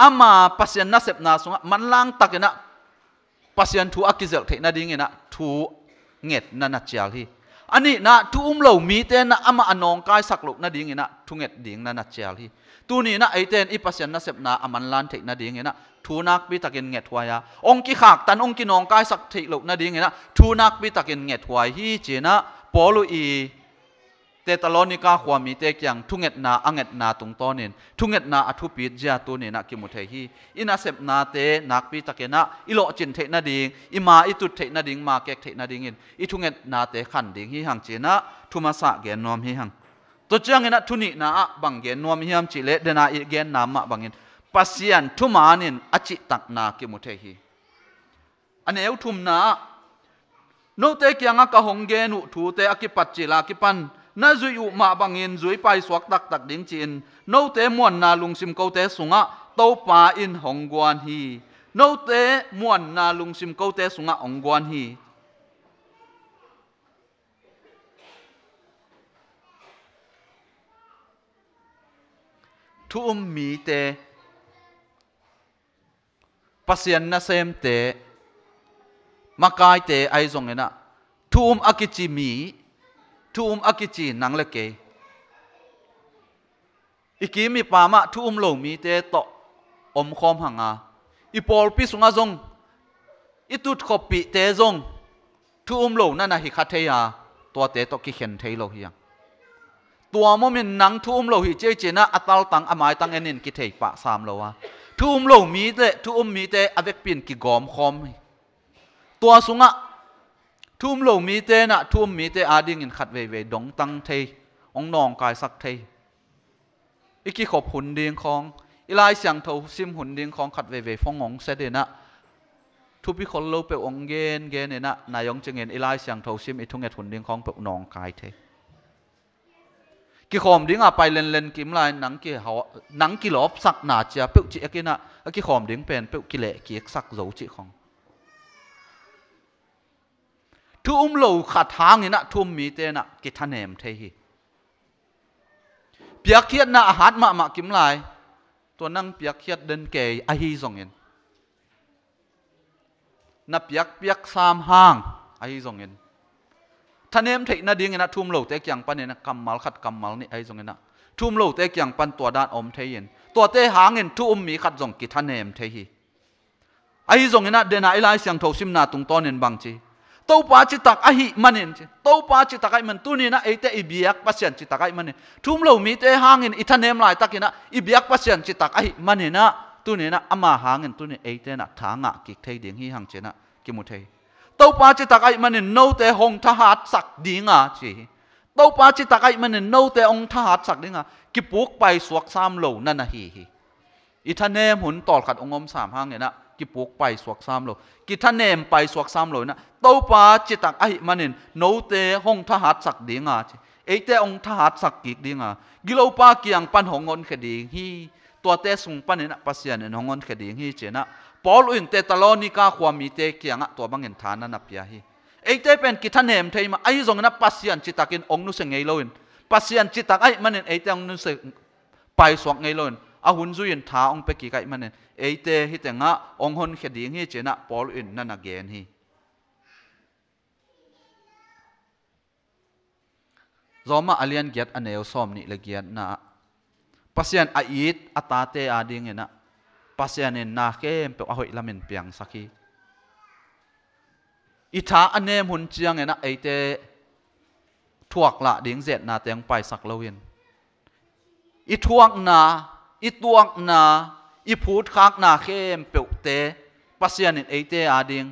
Speaker 1: อามาปัสยันนาเสพนาสุงะมันล้างตักนะปัสยันทูอักิเซลเทนะดิ่งนะทูเง็ดนันนัจเจลฮี อันนี้นะทูอุ้มเหล่ามีเตนนะอามาอนองกายสักลุกนะดิ้งนะทูเง็ดดิ้งนะนัดเจลฮีตัวนี้นะไอเตนอีปัสยันนัสเสพนะอามันลานเทนะดิ้งนะทูนักบิตักินเง็ดวายาองค์กิขากตันองค์กินองกายสักเทลุกนะดิ้งนะทูนักบิตักินเง็ดวายฮีเจนะปอลุอี เตตลอนิกาขวามมีเตกยังทุงเงตนาอังเงตนาตรงต้นนินทุงเงตนาอทุปีจาตัวนี่นักกิมุเทฮีอินาเซบนาเตนักปีตะเกนะอิโลจินเทนาดิงอิมาอิตุเทนาดิงมาเกกเทนาดิงินอิทุงเงตนาเตขันดิงฮีหังเจนะทุมาสะเกนนอมฮีหังตัวเจ้าเงินทุนินาบังเกนนอมฮีหัมจิเลเดนาอิเกนนามะบังเงินปัสยันทุมานินอจิตักนากิมุเทฮีอันเอวทุมนา no te kia nga ka hong ge nu thu te akipat chi la ki pan na zui u ma bangin zui pai suak tak tak ding chin. No te muan na lung sim ko te sunga, to pa in hong guan hi. No te muan na lung sim ko te sunga ong guan hi. Thu um mi te. Pasian na sem te. Makai te ai zong ena. Um akichi mi. ทุมอากิจีนังเลเกอีกีมีปามะทุมโลมีเตโตอมคอมหังอาอีปอลปิสุงาจงอีตุดขปิเตจงทุมโลนั่นนะฮิคาเทียตัวเตโตกิเห็นเทโลฮิยังตัวมมินนังทุมโลฮิเจเจนะอัตลตังอมายตังเอนินกิเทปะสามโลวะทุมโลมีเตทุมมีเตอเวกเปลี่ยนกิกอมคอมตัวสุงะ ทุ่มโลมีเตนะทุ่มมีเตอาดิ่งอินขัดเวเวดงตังเทองนองกายสักเทอีกีขบหุ่นเดียงของอีลายเสียงเทาซิมหุ่นเดียงของขัดเวเวฟองงเสดนะทุบพิคนโลเปองเกนเกนเนี่ยนะนายองจึงเห็นอีลายเสียงเทาซิมอีทุ่งเอ็ดหุ่นเดียงของเปนองกายเทกี่ขอมดิ้งอะไปเล่นเล่นกิมลายนังกี่เขานังกี่หลอบสักหนาเจียเปิกจีกินะกี่ขอมดิ้งเป็นเปิกกิเลกี่สักโจจีขอมโลขัดทางนี่นะทุ่มมีเตนะกิเนมเทฮีเปียกเขียดนะอาหารมามากิมลายตัวนั่งเปียกเขียดเดินเกยอง thu um khát hàng ina thu mi te na ki thanem the hi piak khiat na hát ma ma kim lai to nang piak khiat den ke a hi zong in na piak piak sam hang a hi zong in thanem thei na ding ina thum lo te kyang pan ina kamal khat kamal ni ai zong ina thum lo te kyang pan to dan om thei in to te hang in thu um mi khat zong ki thanem hi ai zong ina dena ilai siang tho sim na tung ton in bang chi? เทียนตัวเตหางเงินทุ่มมีขัดซงกิทันเนมเทฮีอาฮีซงเงินนะเดนไอไลเสียงทซิมนาตุงต้นเงินบางจี to pa chi tak a hi manin chi to pa chi takai man tu ni na ate ibiak pasien chi takai manin thum lo mi te hangin ithanem lai takina ibiak pasien chi tak a hi manina tu ni na ama hangin tu ni ate na thanga ki thei ding hi hang chena ki mu thei to pa chi takai manin no te hong tha hat sak dinga chi to pa chi takai manin no te ong tha hat sak dinga ki puk pai suak sam lo na na hi hi ithanem hun tol khat ongom sam hangin na กิปุกไปสวกสามโลกิท่านเนมไปสวกสามโลนะเต้าป้าจิตักไอ้มันเนโนเตห้องทหารสักดีงาเอเตองทหารสักกิกดีงากิโลป้าเกียงปันหงอนคดีฮีตัวเตสุงปันเนนะปัสยานเนหงอนคดีฮีเจนะปอลอุนเตตลอนิกาความมีเตเกียงอะตัวบังเงินฐานนับยาฮีเอเตเป็นกิท่านเนมเทมาไอ้ทรงนะปัสยานจิตักินองนุเสงไงโลนปัสยานจิตักไอ้มันเนเอเตองนุเสไปสวกไงโลนอาหุนซุยนท้าองไปกี่ไก่มันเงะองหลอิน a hun zu in tha ong pe ki kai manen eite hi tenga ong hon khe ding hi chena pol in na again hi. Zoma alian giat aneo som ni legian na. Pasian a it atate a ding ena pasian en na kem pe a hoi lamen piang saki itha anem hun chiang ena eite thuak la ding zet na teng pai sak lo in i thuak na อเตทวกละดิ้งเจ็ดนาเตียงไปสักเลวินอิทวกนาอิตวกนาอิพูดคักนาเข้มเปวเตปัสยานินเอเตอาดิง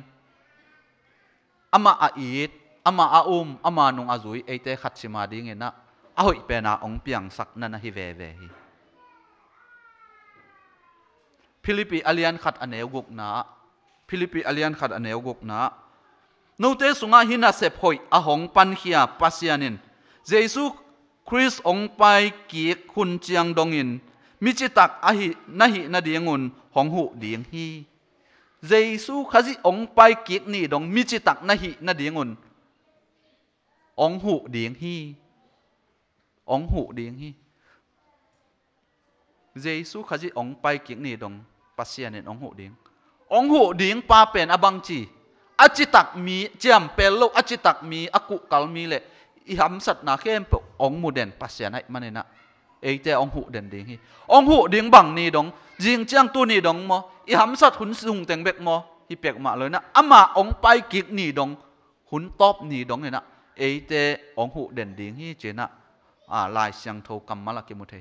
Speaker 1: อามาอาอีดอามาอาอุมอามานุงอาจุยเอเตขัดชิมาดิงเงินะอาหุยเป็นอาองเปียงสักนันฮิเวเวฮิฟิลิปปีอาเลียนขัดอันเอวกุกนาฟิลิปปีอาเลียนขัดอันเอวกุกนานูเตสุงาหินาเซพอยอาหงปันเฮียปัสยานินเจสุคริสองไปกีคุณเจียงดงอิน มิจิตักอหินะหินาเดียงุนหองหูเดียงฮีเยซูขจิองไปกิกนี่ดงมิจิตักนะหินาเดียงุนองหูเดียงฮีองหูเดียงฮีเยซูขจิองไปกิกนี่ดงปัสเซียนองหูเดียงองหูเดียงปาเป็นอบังจีอจิตักมีเจียมเปลโลอจิตักมีอกุกลมีเลอิหัมสัตนาเข้มปองมูเดนปัสเซียนให้มันเนี่ยนะ เอเตองหูเด่นดิงฮีองหูดิงบังนี่ดงจิงเจียงตัวนี่ดงมออีหำสัตหุนสุงเต็งเบกมอฮีเปียกมาเลยนะอามาองไปกิกนี่ดงหุนตอบนี่ดงเนี่ยนะเอเตองหูเด่นดิงฮีเจนะอ่าลายเสียงโทกำมาละกิมุเท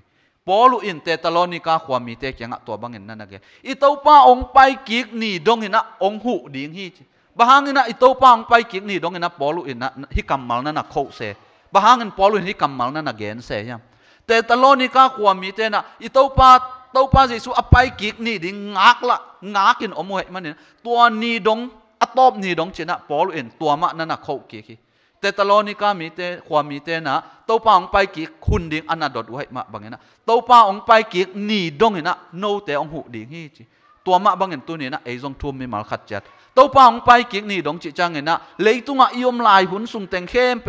Speaker 1: ปอลูอินเตตลอนิกาความมีเตกียงตัวบังเงินนั่นนะแกอีตัวป้าองไปกิกนี่ดงเนี่ยนะองหูดิงฮีบางเงินนะอีตัวป้าองไปกิกนี่ดงเนี่ยนะปอลูอินนะฮิกำมาลนั่นนะโคเซบางเงินปอลูอินฮิกำมาลนั่นนะเกนเซยัง แต่ตลอนี่ก็ความมีเตนะอีเต้าป้าเต้าป้าเยซูอไปกิกนี่ดิงักละงักกินอมวยมันเนี่ยตัวนี้ดงอตอบนี่ดงเจนะปอลเอ็นตัวมะนั่นนะเขาเกิกแต่ตลอนี่ก็มีเตความมีเตนะเต้าป้าองไปกิกคุณดิงอันนั้นดดไว้มาบางอย่างนะเต้าป้าองไปกิกนี่ดงเห็นนะโนแต่องหูดิงฮีจีตัวมะบางอย่างตัวนี้นะไอ้จงทุ่มไม่มาขัดจัดเต้าป้าองไปกิกนี่ดงจิจังเห็นนะเลยตุงอะยอมลายหุ่นสุงเต็งเข้มเป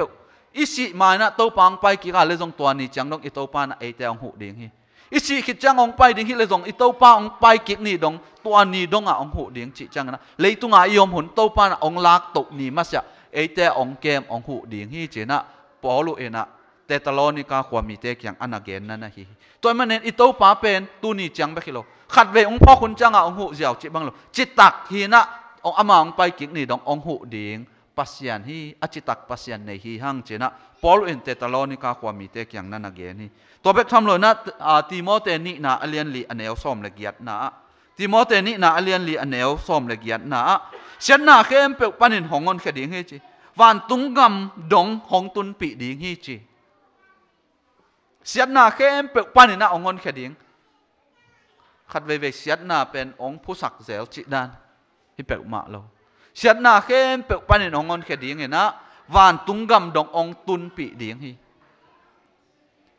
Speaker 1: อีสิมานะโตปังไปกี่กาเลยจงตัวนี้จังดงอีโตปานะเอเตองหูดิ่งฮีอีสิคิดจังองไปดิ่งฮีเลยจงอีโตปาองไปกิกนี่ดงตัวนี้ดงอะองหูดิ่งจิจังนะเลยตุงอะยอมหุนโตปานะองลากตกนี่มาเสียเอเตองเกมองหูดิ่งฮีเจนะปอลุเอนะแต่ตลอดนี่ก็ความมีเตกอย่างอันนักเกนนั่นนะฮีตัวมันเน้นอีโตปาเป็นตัวนี้จังไปคิโลขัดเวองพ่อคุณจังอะองหูเจียวจิบังโลจิตตักฮีนะองอามาองไปกิกนี่ดงองหูดิ่ง pasian hi achitak pasian nei hi hang chena paul in te talonika kwa mi te kyang na again hi to bek tham lo na timote ni na alian li aneu som le giat na timote ni na alian li aneu som le giat na sian na khem pe panin hongon khading he chi van tung gam dong hong tun pi ding hi chi siat na khem pe panin na ongon khading khát về về siết na pen ông phu sắc zel chi dan hi pe ma lo siat na khem pe panin ongon khading na van tung gam dong ong tun pi ding hi.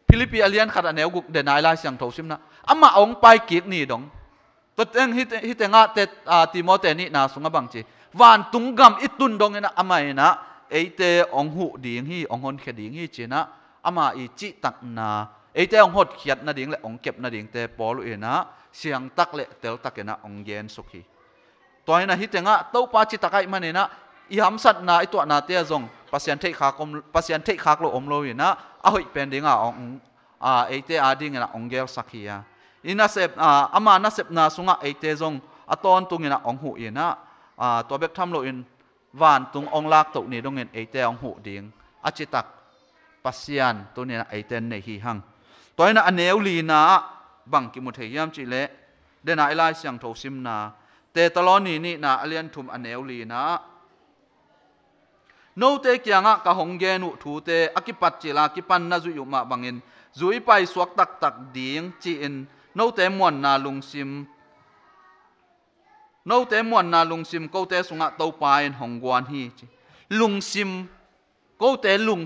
Speaker 1: Philippi alian khát aneu guk de nai lai siang thau sim na. Ama ong pai kik ni dong tot eng hit hit nga te a timote ni na sunga bang chi van tung gam itun dong na ama na eite ong hu ding hi ong hon khe ding hi china ama i chi tak na eite ong hot khiat na ding le ong kep na ding te polu ena siang tak le tel tak na ong gen sukhi toy na hit nga to pa chi takai manena, i ham sat na i to na te zong. Pasian thei kha kom, pasian thei khak lo om lo ina a hoi pen ong, a eite a ding na ong gel sakhia ina sep, a, ama na sep na sunga eite zong aton tungina ong hu ina a to bek tham lo in, van tung ong lak to ni dong en eite ong hu ding. Achitak pasian to ni na eite ne hi hang. Toina aneu li na, bang ki mu thei yam chi le, dena ilai siang tho sim na. เตตลอดนี่นี่นะเลียนทุมอเนวลีนะโนเตกียงะกะหงเยนุทูเตอคิปัจจิลาคิปันนาจุยุมาบังอินจุยไปสวกตักตักดิ่งจีอินโนเตมวนนาลุงซิมโนเตมวนนาลุงซิมโกเตสุงะเตาปานหงกวนฮีลุงซิมโกเตลุง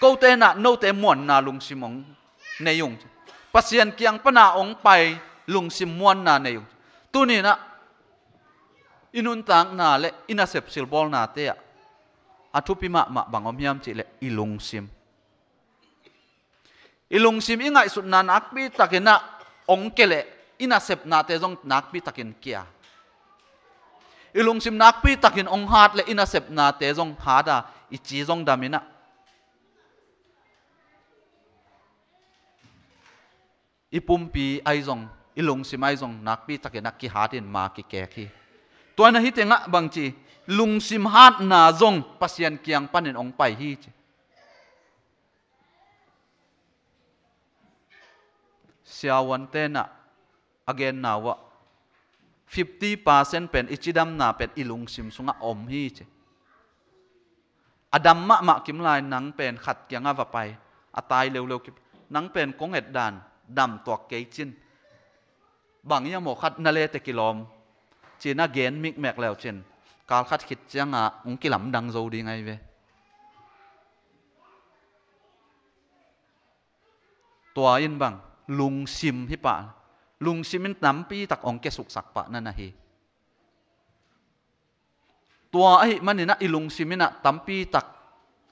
Speaker 1: โกเตนะโนเตมวนนาลุงซิมองในยงปัศยันเกียงปนาองไปลุงซิมมวนนาในยงตัวนี้นะ inun tang na le ina sep sil bol na te a athu pi ma ma, bangom hiam chi le, ilung sim. Ilung sim ingai sut na nak pi takena ong kele ina sep na te jong nak takin kia. Ilung sim nak takin ong hat le ina sep na te jong hada i chi jong damina ipumpi aizong ai ilung sim jong nak pi takin ki hatin ma ki ke ตัวนั้นฮิตงะบังจีลุงซิมฮัตนาจงพัสยันเกียงปันเนองไปฮีจีเสียวันเตนะ again นาวะ50%เป็นอิจิดัมนาเป็นอิลุงซิมสุงะอมฮีจีอดัมมะมะกิมลายนังเป็นขัดเกียงอาวะไปอาตายเร็วๆกินังเป็นกงเห็ดดานดำตัวเกยจินบางยังหมอขัดนาเลตะกิลอม chỉ na gen mic mẹc lèo chen cal khát khít chăng à ông kia lắm đang dâu đi ngay về tua yên bang, lung sim hi pa. Lung sim in tam pi tak ong ke suk sak pa na na hi. Tua ai manin na ilung simina tam pi tak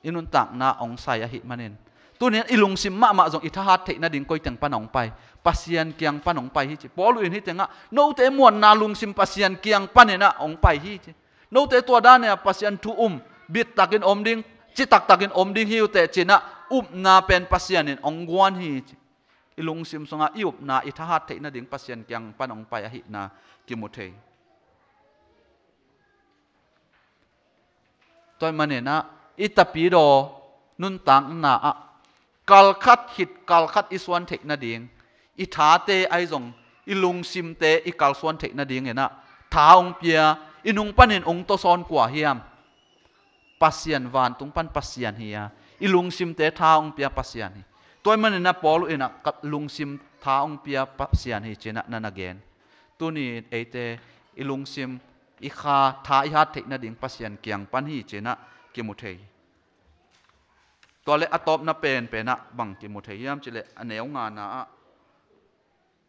Speaker 1: inun tak na ong sai a hi manin tunin ilung sim ma ma jong itha hat na ding koi teng panong pai. Pasian kiang panong pai hi chi. Polu in hi tenga. No te muan na lung sim pasian kiang panena ong pai hi chi. No te tua da ne pasian thu um. Bit takin om ding. Chi tak takin om ding hiu te china um na pen pasian in ong guan hi chi. Ilung sim songa iup na ithahat the na ding pasian kiang panong pai hi na kimuthe toy manena, itapi do nun tang na a kal khat hit kal khat iswan thek na ding. I tha te ai zong lung sim te i kal swan thek na ding ena. Tha ong pia inung panin ong to son kwa hiam. Pasian van, tung pan pasian hiya ilung sim te tha ong pia pasian hi. Tôi man na polo ina kat lung sim tha ong pia pasian hi chena nan again tu ni ate lung sim, i kha, tha i ha thek na ding pasian kyang pan hi chena ki mu thei. ตัวเลอตบนับเป็นเป็นนะบังกิมุทยามจิเลอเนวงานา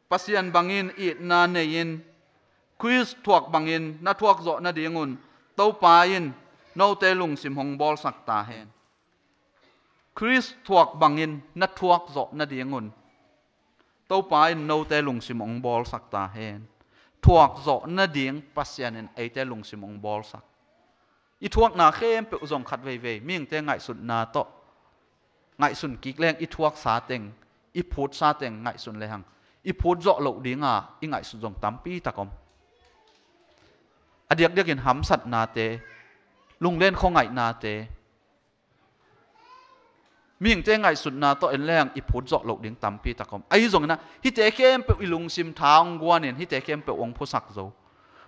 Speaker 1: ปัสยันบังอินอีนานเนยินคริสทวกบังอินนัทวกโจนาดีงุนเต้าปายินโนเตลุงสิมหงบอลสักตาเฮนคริสทวกบังอินนัทวกโจนาดีงุนเต้าปายินโนเตลุงสิมหงบอลสักตาเฮนทวกโจนาดีงปัสยันเอเตลุงสิมหงบอลสักอีทวกนาเข้มเปอุจงขัดเว่ยเว่ยมิ่งเตงไงสุดนาโต ไงสุนกิกแรงอีทวกสาเต็งอีพูดสาเต็งไงสุนเลงอีพูดเจาะเหลาดีงาอีไงสุนจงตั้มปีตะกอมอเดีกเดียกินหำสัตนาเตลุงเล่นข้องไงนาเตมิ่งเจ้ไงสุนนาตัวเอ็นแรงอีพูดเจาะเหลาดีงตั้มปีตะกอมไอ้จงนะฮิเตเข้มเปอีลุงซิมทางกวนเนี่ยฮิเตเข้มเปองผู้สักโจ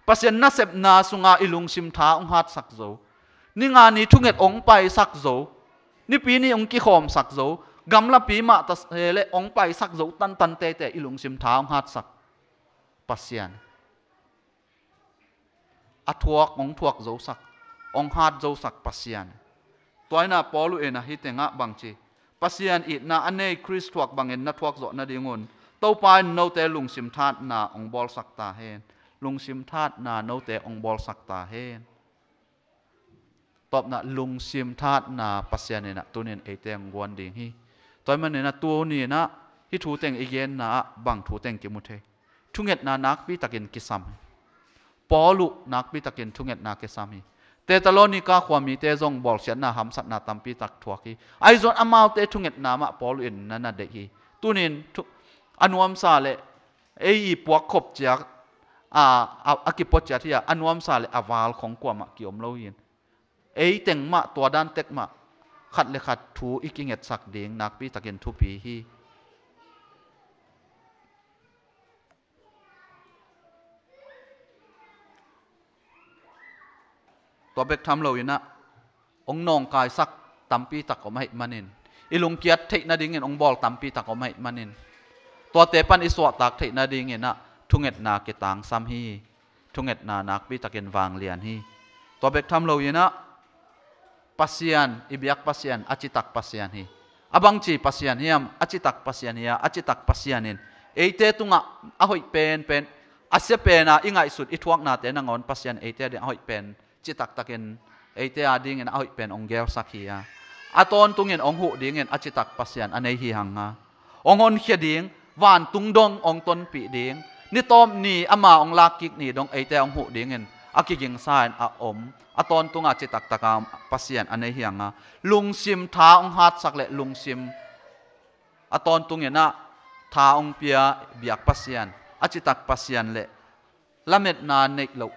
Speaker 1: ปัศยนาเสพนาสุงาอีลุงซิมทางฮัดสักโจนี่งานนี้ทุ่งเงตองไปสักโจ นี่ปีนี้องค์กี่ขอมสักโจกำลับปีมาตัสเฮเลองไปสักโจตันตันเตเตอิลุงซิมท้าองหัดสักปัสยานอัทวกองทวกโจสักองหัดโจสักปัสยานตัวน่ะปอลูเอนะฮิตงะบังจีปัสยานอินะอันเนคริสทวกบังเอ็นนัทวกโจนะดิงุนเต้าไปโนเตลุงซิมทาดนาองบอลสักตาเฮนลุงซิมทาดนาโนเตองบอลสักตาเฮน ตอบนะลุงซิมทาดนาปัสยานเนะตัวเนนเอเตงวันดิงฮีตัวมันเนนะตัวนี้นะฮิทูเตงอีเกนนะบังทูเตงกิมุเททุงเอ็ดนานักปีตะกินกิซัมปอลุนักปีตะกินทุงเอ็ดนากิซัมฮีเตตโลนิกาความมีเตจงบอลเสียนาหำสัตนาตัมปีตักทวกีไอซอนอามาวเตทุงเอ็ดนามะปอลุอินนันนาเดฮีตัวนี้อนุวมซาเลเอ้ยปวกขบจากอาอากิปจที่อนุวมซาเลอาวาลของกวามะกิอมโลยิน เอ้ยเต็งมะตัวด้านเต็กมะขัดเลยขัดทูอีกิงเอ็ดสักเดียงนักปีตะเกินทุปีฮีตัวเบกทำเราอยู่นะองนองกายสักตัมปีตักก็ไม่มันินอีลุงเกียรติเทนาดิเงินองบอลตัมปีตักก็ไม่มันินตัวเตปันอิสวตักเทนาดิเงินนะทุงเอ็ดนาเกตังซ้ำฮีทุงเอ็ดนานักปีตักเงินวางเลียนฮีตัวเบกทำเราอยู่นะ pasian, ibiak pasian, acitak pasian hi. Abang chi pasian hiam, acitak pasian ya acitak pasian in eite tunga, ahoi pen pen. Ase pena ingai sut ithuak na te nangon, pasian eite de, ahoi pen. Chitak takin, eite ading en, ahoi pen onggel sakhia aton tungin onghu dingin acitak pasian anei hi hanga ongon khia ding wan tungdong ong ton pi ding. Ni tom ni ama ong lakik ni dong eite ong hu dingin en akiging san a om aton tunga chi tak takam pasian anei hi hanga lung sim tha ong hat sak le lung sim aton tungin na tha ong pia biak pasian achi tak pasian le lamet na nek lo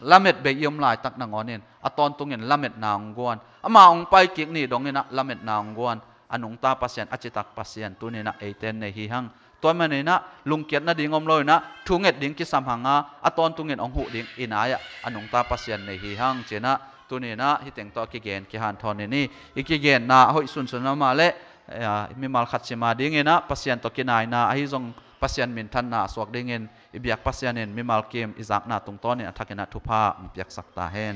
Speaker 1: lamet be yom lai tak nang onin aton tungin lamet na ngwan ama ong pai kik ni dongina lamet na ngwan anung ta pasien achitak pasien tunina eiten ne hi hang ตัวมันนี่นะลุงเกียรตินะดิ่งอมลอยนะทุ่งเอ็ดดิ่งกิสามหังอะอตอนทุ่งเอ็ดองหูดิ่งอินายะอันนงตาปัสยันในหีหังเจนะตัวนี้นะที่แต่งตัวกิเกนกิฮันทอนนี่อีกกิเกนนะหอยสุนสุนมาเละมีมาลขัดชิมาดิ่งเงินะปัสยันตกินายนะไอ้ทรงปัสยันมินทันนะสวกดิ่งเงินอีเบียกปัสยันเงิมีมาลเกมอิจักนะตรงต้นเนี่ยทักกินะทุพาเบียกสักตาเฮน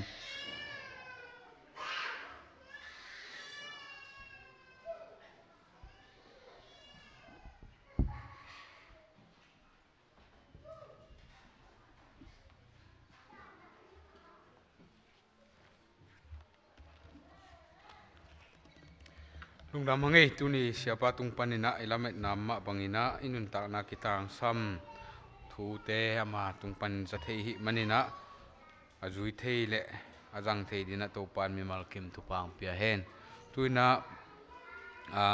Speaker 2: lung dam hangai tu ni siapa tung panina ilamet nama bangina inun ta na kitang sam thu te ama tung pan sa thei hi manina azui thei le azang thei dina to pan mi mal kim tu pang pia hen tuina a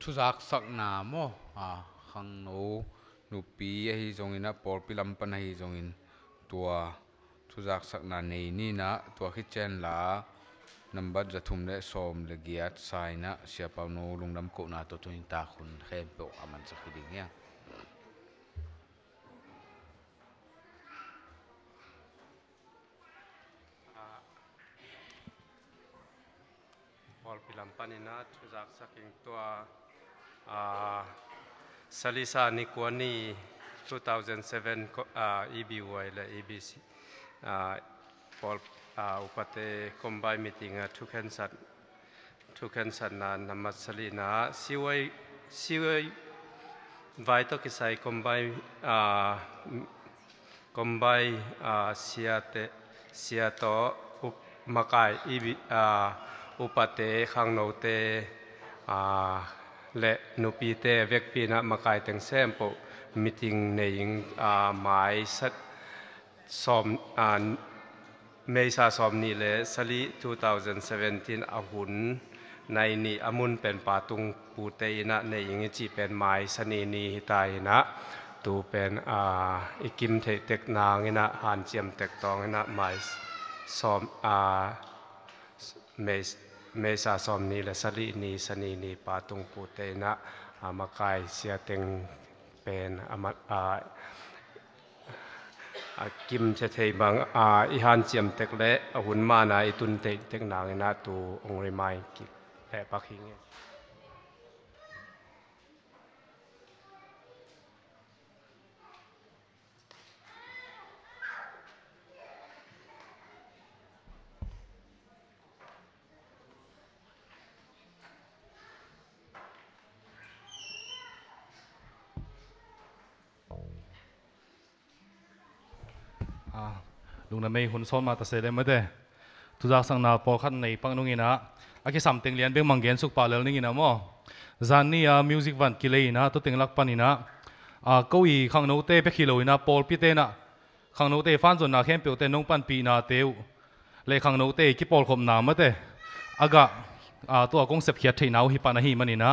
Speaker 2: thu zak sak na mo a khang no nu pi hi zongina por pilam pan hi zongin tua thu zak sak na nei ni na tua khi chen la number za thum le som le giat sai na sia pau no lungnam ko na to tuin ta khun khem aman sa khiding ya.
Speaker 3: Paul Pilampanina tuzak saking tua uh, Salisa Nikwani 2007 uh, EBY le EBC อาอุปเตกมบายมิติงทุกขันสัตทุกขันสัตนานามัสลีนาสิวยสิวยไว้ตกิไซกมบายอากมบายอาเสียเตเสียต่อุปมากายอีบิอาอุปเตขังโนเตอาและนุปีเตเวกปีนะมากายแตงแซมปุมิติงในยิงอาหมายสัตสอมอ่า เมษาสอมนี้เลยสลิ2017อาหุนในนี่อมุนเป็นป่าตุงปูเตยนะในอย่างจีเป็นไม้สนีนีหิตายนะตูเป็นอ่าอิกิมเทเตกนางนะหานเจียมเต็กตองนะไม้สอมอ่าเมษเมษาสอมนี้และสลินีสนีนีป่าตุงปูเตยนะอามากายเสียเต็งเป็นอามาอ่า อากิมเทบางอาอีหานเจียมเต็กและอหุนมานาอีตุนเต็กนางนาตูองค์ไรไมกิและปักหิง
Speaker 4: ดูนั่นไม่หุ่นซ้อนมาตั้งแต่เมื่อเดทุจากสังนาพอขันในปังนุ่งนะอากิสัมติงเลียนเบงมังเกนสุกปาเลนี้นะมั่วจานนี่อะมิวสิกวันกิเลยนะตัวติงลักปันนี่นะอ่าก็อีขังโนเต้ไปขี่เลยนะพอลพี่เต้นะขังโนเต้ฟันส่วนนาเข้มเปียวเต้นงปันปีนาเตวเลยขังโนเต้กี่ปอลขมนาเมื่อเดอากะอ่าตัวกงเสพเขียดที่นาวฮิปานะฮิมันนี่นะ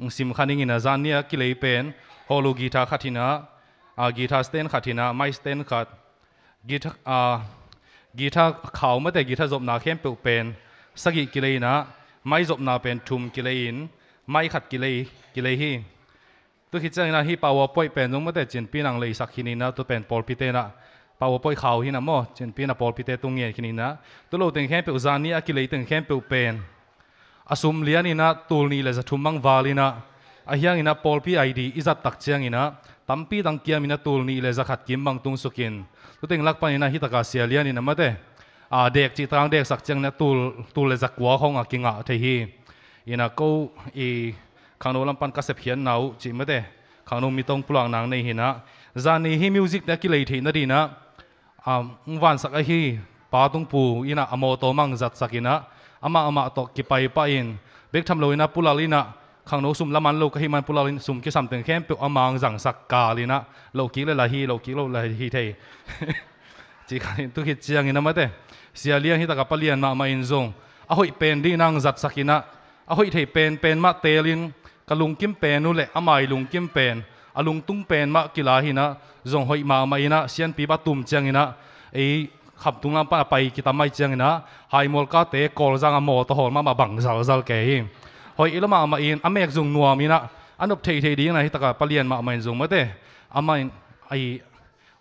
Speaker 4: งูซิมขันนี่นะจานนี่กิเลยเป็นฮอลูกีตาขัดที่นะอ่ากีตาสเตนขัดที่นะไมสเตนขัด กีท่าเขาไม่แต่กีทาจบนาเข้มเปลเป็นสกิกิเลนะไม่จบนาเป็นทุมกิเลนไม่ขัดกิเลกิเลฮีตัวคิดจังนะฮีปาวป่วยเป็นตรงไม่แต่เจนปีนังเลยสักขีนี้นะตัวเป็นปอลพิเตนะปาวป่วยเขาฮีนะมั่เจนปีนะปอลพิเตตรงเงี้ยขีนี้นะตัวเราตึงเข้มเปลจานี่กิเลตึงเข้มเปลเป็นอสุมเลียนี่นะตูนี่เลยจะทุ่มมังวาลีนะ อาเฮียงอินะปอลพีไอดีอิจัดตักเจียงอินะตั้มปีตังเกียมินะตูลนี่เลยจะขัดกิมบังตุงสุกิน tu ting lak pani na hi taka sia lian in amate a dek chi tang dek sak chang na tul tul le zakwa khong a kinga the hi ina ko i khano lam pan ka sep hian nau chi mate khano mi tong pulang nang nei hina zani hi music na ki lei the na di na um wan sak a hi pa tung pu ina amo to mang zat sakina ama ama to ki pai pa in bek tham lo ina pulalina ขังโนสุมละมันโลกให้มันปุลาลินสุมกิสัมตึงแค่เปียวอมังจังสักกาลินะโลกิเลละฮีโลกิโลละฮีเทจีกันตุกิจียงอินะมาเตเสียเลี้ยงฮิตากปเลียนมามาอินซงอหอยเป็นดีนางจัดสักินะอหอยเทเป็นเป็นมาเตลินกะลุงกิมเป็นนู่นแหละอมาลุงกิมเป็นอาลุงตุ้งเป็นมากิลาหินะซงหอยมามาอินะเสียนปีบาตุมจียงอินะไอขับตุงลำปะไปกิตาไม่จียงอินะไฮมอลกาเตกอลจังอโมตหอลมามาบังซัลซัลเกย หอยอิลมามาอินอเมกจุงนัวมีนะอันอบเทเทดีนะที่ตกะปเลียนมามาอินจุงมาเตอามาอินไอ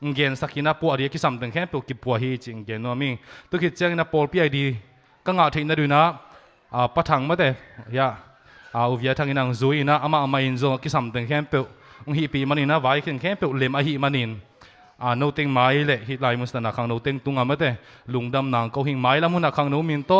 Speaker 4: เงินสักกินะปัวเรียกิสัมตึงแค่ปัวกิปัวฮีจิงเงินนัวมีตุกิเจงนะปอลพี่ไอดีก็งาทินะดูนะอ่าปะทังมาเตยาอ่าอุเวียทังินังซุยนะอามาอเมอินจุงกิสัมตึงแค่ปัวงฮีปีมันินะไว้ขึ้นแค่ปัวเลมอหิมันินอ่าโนติงไม้เลยฮิตไลมุสตนะคังโนติงตุงอะมั้แต่ลุงดำนางเขาหิงไม้และมุนักคังโนมินโต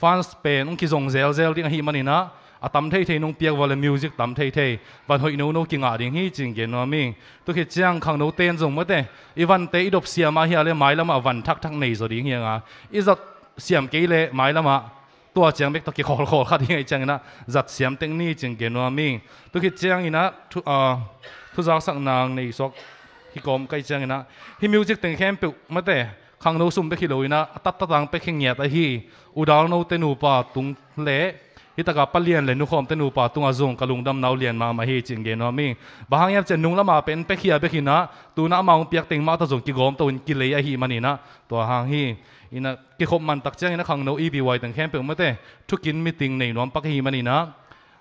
Speaker 4: ฟันสเปนองคิจงเซลเซลที่หิมันินะ à tam thấy thấy nông tiếc vào là music tam thấy thấy và hồi nô nô kinh ngạc đến khi chính kiến nó mình tôi khi chàng khang nô tên dùng mất đấy ivan tế đọc xiêm mà hi là mãi lắm mà vẫn thắc thắc này rồi đi nghe à izat xiêm kỹ lệ mãi lắm mà tua biết bek taki khol khol khát hi chang na zat siam teng ni ching ke no mi tôi khi chiang ina thu a thu za sak nang nei sok hi kom cái chiang ina hi music teng khem pe mất te khang nô sum bê khi lo ina tắt ta tang pe khing ya ta hi đào nô tên nu pa tung le ฮิตกับเปลี่ยนเลยนุขอมเตนูป่าตุงอาจงกะลุงดำนาวเลียนมามาเฮจิงเกนอมิบางอย่บงจะนุ่งละมาเป็นเปขียเปขีนะตูน้ามังเปียกติงมาตะจงกิโกมตัวกิเลยอหีมันนี่นะตัวหางฮีอินะกิคบมันตักเจ้งนะขังโนอีบีไวตั้งแค่เปิงมาเตทุกกินมิติงในน้อมปักฮีมันนี่นะ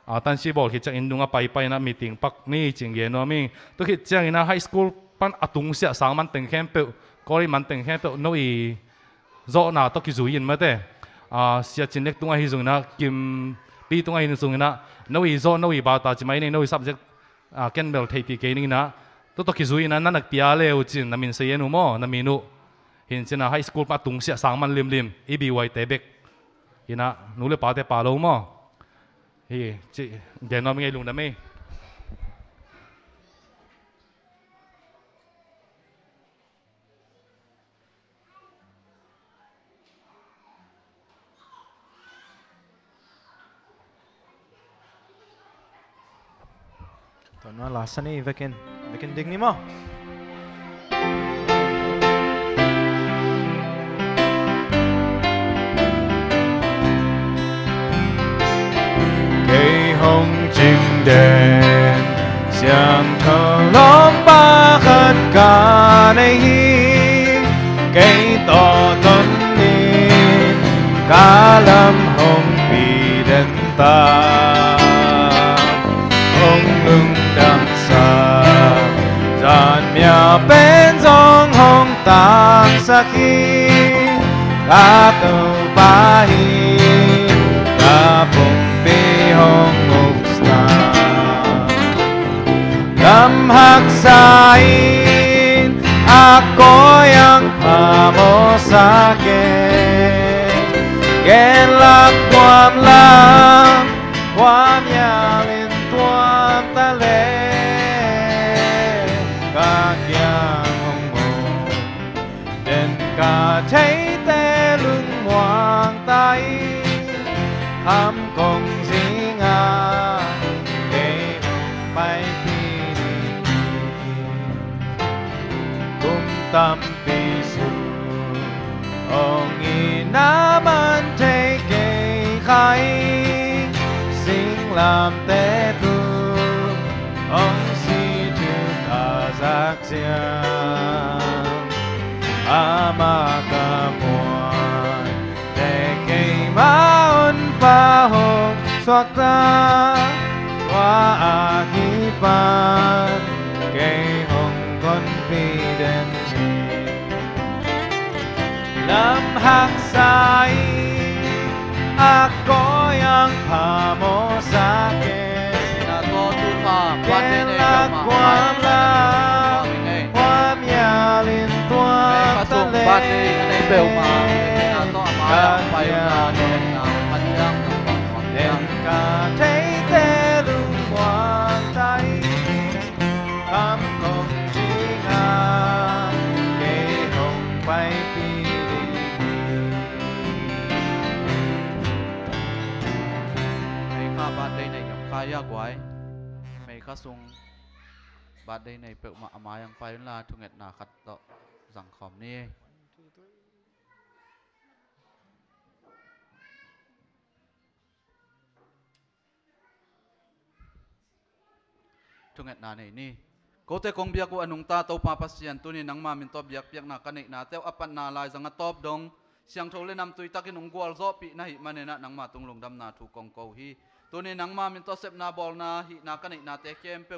Speaker 4: อาตันชีบอกคิดจะอินดุงอไปไปนะมิติงปักนี่จิงเกนอมิตุกิดเจ้งนะไฮสคูลปั้นอตุงเสียสางมันแตั้งแค่เปิลก็เลยมันแตั้งแค่เปิงโนอีโจนาตกิจุยินมาเตอ่าเสียจินเล็กตุงอหีจงนะกิม pi tung ai sung na no i zo no i ba ta chi mai nei no i subject a ken bel thei ti ke ni na to to ki zui na nanak pia le u chin na min se yenu mo na minu hin china high school pa tung sia sang man lim lim, i bi wai te bek. Ina, nu le pa te pa lo mo. Hi, chi de no mi ngai lung na me
Speaker 5: tornò là sunny vekin vekin ding nimo cây hồng trinh đèn giang thờ lóng ba khát cả hi, cây tỏ tân đi cả akin at upahin na pumpihong musta. Namhagsain ako'y ang amo sa akin. Kenlak lang đầu mà
Speaker 1: cả nhà đèn
Speaker 5: cả thấy thế lung qua tay thắm còn chỉ ngà cây hồng bay đi
Speaker 1: mày khá bạn đây này gặp khai ya quái mày khá sung bạn đây này bẹo mà mà yang phai là thu nghẹt là khát tọ rằng khom ni thung et na nei ni. Ko te kong biak wa anung ta to pa pasian tuni nang ma min to biak piak na kanei na. Te apan na lai zanga top dong. Siang tho le nam tui takin ung gwal zo pi na hi mane na nang ma tung lung dam na thu kong ko hi. Tuni nang ma min to sep na bol na hi na kanei na te kem pe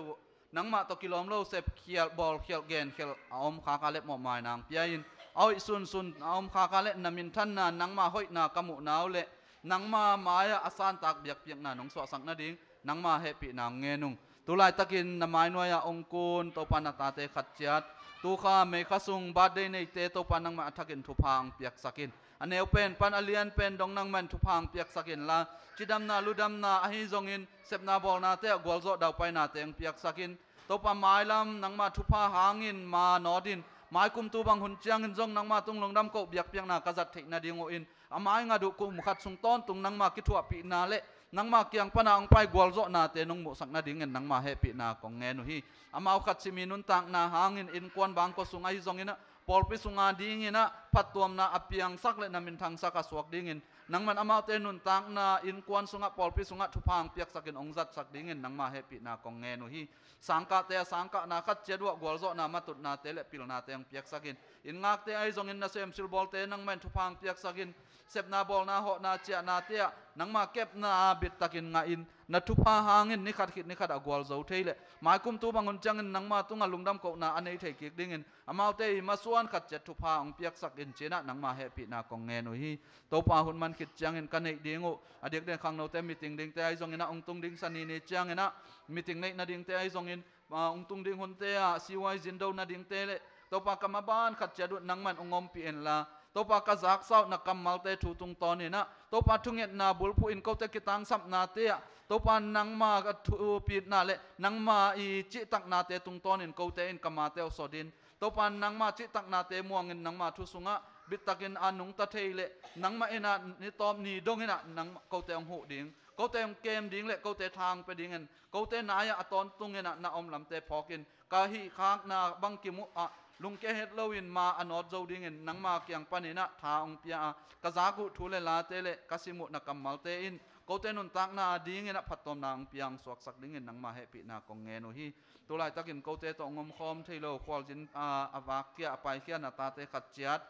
Speaker 1: nang ma to kilom lo sep khial bol khial gen khial om kha ka le mo mai nang piain oi sun sun om kha ka le namin than na nang ma hoi na kamu naw le. Nang ma maya asan tak biak piak na nong so sang na ding. Nang ma he pi na nge nung tu lai takin namai noya ongkun to pan tate khatchiat tu kha me khasung birthday nei te, to panang ma athakin thupang piak sakin. Aneu pen, pan alian pen dongnang man thupang piak sakin la. Chidam na ludam na ahi zongin sepna bol na te golzo dau pai na teng piak sakin. To pa mailam nangma thupa hangin ma nodin mai kum tu bang hun chiang in jong nangma tung long dam ko biak piang na kazat thei na dingo in. Amai nga du ku mukhat sung ton, tung nangma ma thua pi na le. nang ma kiang pana ang pai gwalzo na te nung mo sak na ding nang ma happy na ko nge hi ama khat si minun tang na hangin in kwan bang ko sungai zong ina? Polpi sunga ding ina patuam na apiang sak le na min thang saka suak ding in nang man amao te nun tang na in kwan sunga polpi sunga thupang piak sakin ong zat sak ding in nang ma happy na kong nge nu hi. Sangka te sangka na khat chedwa golzo na matut na te le pil na te ang piak sakin. In ngak te ai zong in na sem sil bol te nang man thupang piak sakin. Sep na bol na ho na chia na te nang ma kep na bit takin nga in. Na thupa hangin ni khat khit ni khat agwal zo theile mai kum tu bangun changin nang ma tunga lungdam ko na anei thei kik dingin amau te ma suan khat chet thupa ong piak sak in chena nang ma happy na kong nge nu hi. Topa hun man khit changin kanei dingu adek den khang no te meeting ding te ai zong ina ongtung ding sani ne chang ina meeting nei na ding te ai zong in ongtung ding hun te a. Cy jin do na ding te le. Topa kamaban khat chadut nang man ongom pi en la. Topa ka zak sau na kamal te thu tung ton ina topa thunget na bulpu in ko te kitang sap na te a. To pa nang ma ka thu pi na le, nang ma i chi tak na te tung ton in ko te in kamate osodin topa nangma nang ma chi tak na te muang in nang ma thu sunga bit takin anung ta theile nang ma ina ni tom ni dong ina nang ko te ong hu ding. Ko te ong kem ding le ko te thang pe ding en. Ko te na ya aton tung ina na om lam te phokin ka hi khak na bang ki mu a, lung ke het lowin ma anot zo ding en. Nang ma kyang panina tha ong pia ka za ku thule la te le kasimu na kamal te in. Ko te nun tak na ding ina phatom na nang piang suak sak ding en. Nang ma pi na kong nge no hi. Tulai takin ko te to ngom khom thailo khwal jin, a awak kia apai kia na ta te khat chiat.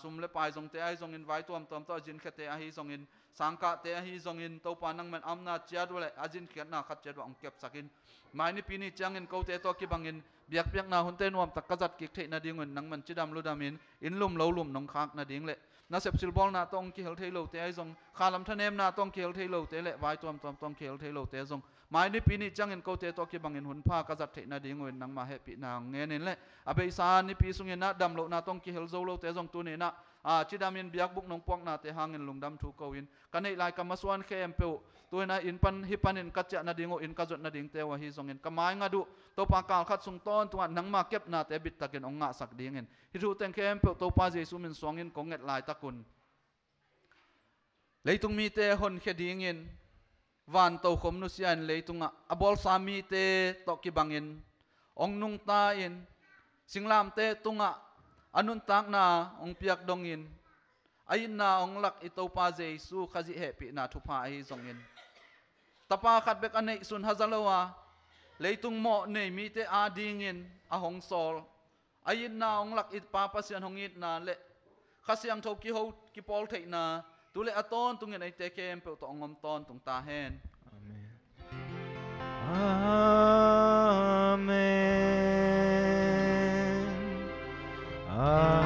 Speaker 1: ซุมเลปายจงเตะจงอินไว้ตัวมตัวมตัวจินเขตเตะฮีจงอินสังกัดเตะฮีจงอินตัวปานังมันอำนาจเจ้าด้วยเลยอาจินเขียนน้าขัดเจ้าว่าองเก็บสักินไม่นี่ปีนี้จ้างเงินเขาเตะตัวกี่บังเงินเบียกเบียกนาหุ่นเตนวมตะกัดกิกเทนาดิ้งเงินนังมันจีดำลุดามินอินลุ่มเหลาลุ่มน้องคากนาดิ้งเลยนาเสพสิลบอลนาต้องเขียวเทโลเตะจงขาลำทะเนมนาต้องเขียวเทโลเตะเละไว้ตัวมตัวมต้องเขียวเทโลเตะจง มายในปีนี้จังเงินเกาเตตัวเก็บังเงินหุ่นผ้ากระจัดเทนาดีงวยนังมาเฮปีนางเงินนี่แหละอาเบสานี่ปีสุงเงินนะดำโลนาต้องกีเฮลโซโลเตจงตัวนี่นะอ่าจิดามินเบียกบุกนงปวงนาเตหางเงินลงดำทูกเกวินกันในลายกรรมส่วนเข้มเปียวตัวน่าอินปันฮิปันอินกัจจานาดีงวยอินกษัตริย์นาดีงเตวะฮิจงเงินกมายงาดูตัวปากาลขัดสุงต้นตัวนังมาเก็บนาเตบิดตะเกินองงะสักดีเงินฮิรูเตงเคมเปียตปาเจสุมินสวงเงินของเงินลายตะกุนเลยตรงมีเตหนเขดีเงิน van to khom nu sian leitunga. Abol sami te to ki bangin. Ong nung ta in. Singlam te tunga. Anun tak na ong piak dongin ai na ong lak ito pa jesu khazi pi na thupa ai zongin tapa khat bek anei sun lấy leitung mo nei mi te a dingin a hong sol. Ai na ong lak it pa pa sian hongit na le. Khasiang thau ki ho ki pol thei na. Tuli aton tungin ay tekem pero to angomton tung tahen.
Speaker 5: Amen. Amen. Amen.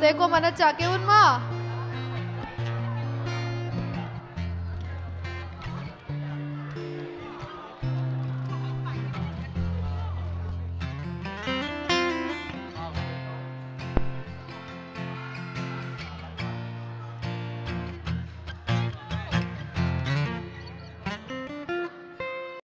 Speaker 6: ते को मन चाके उन्मा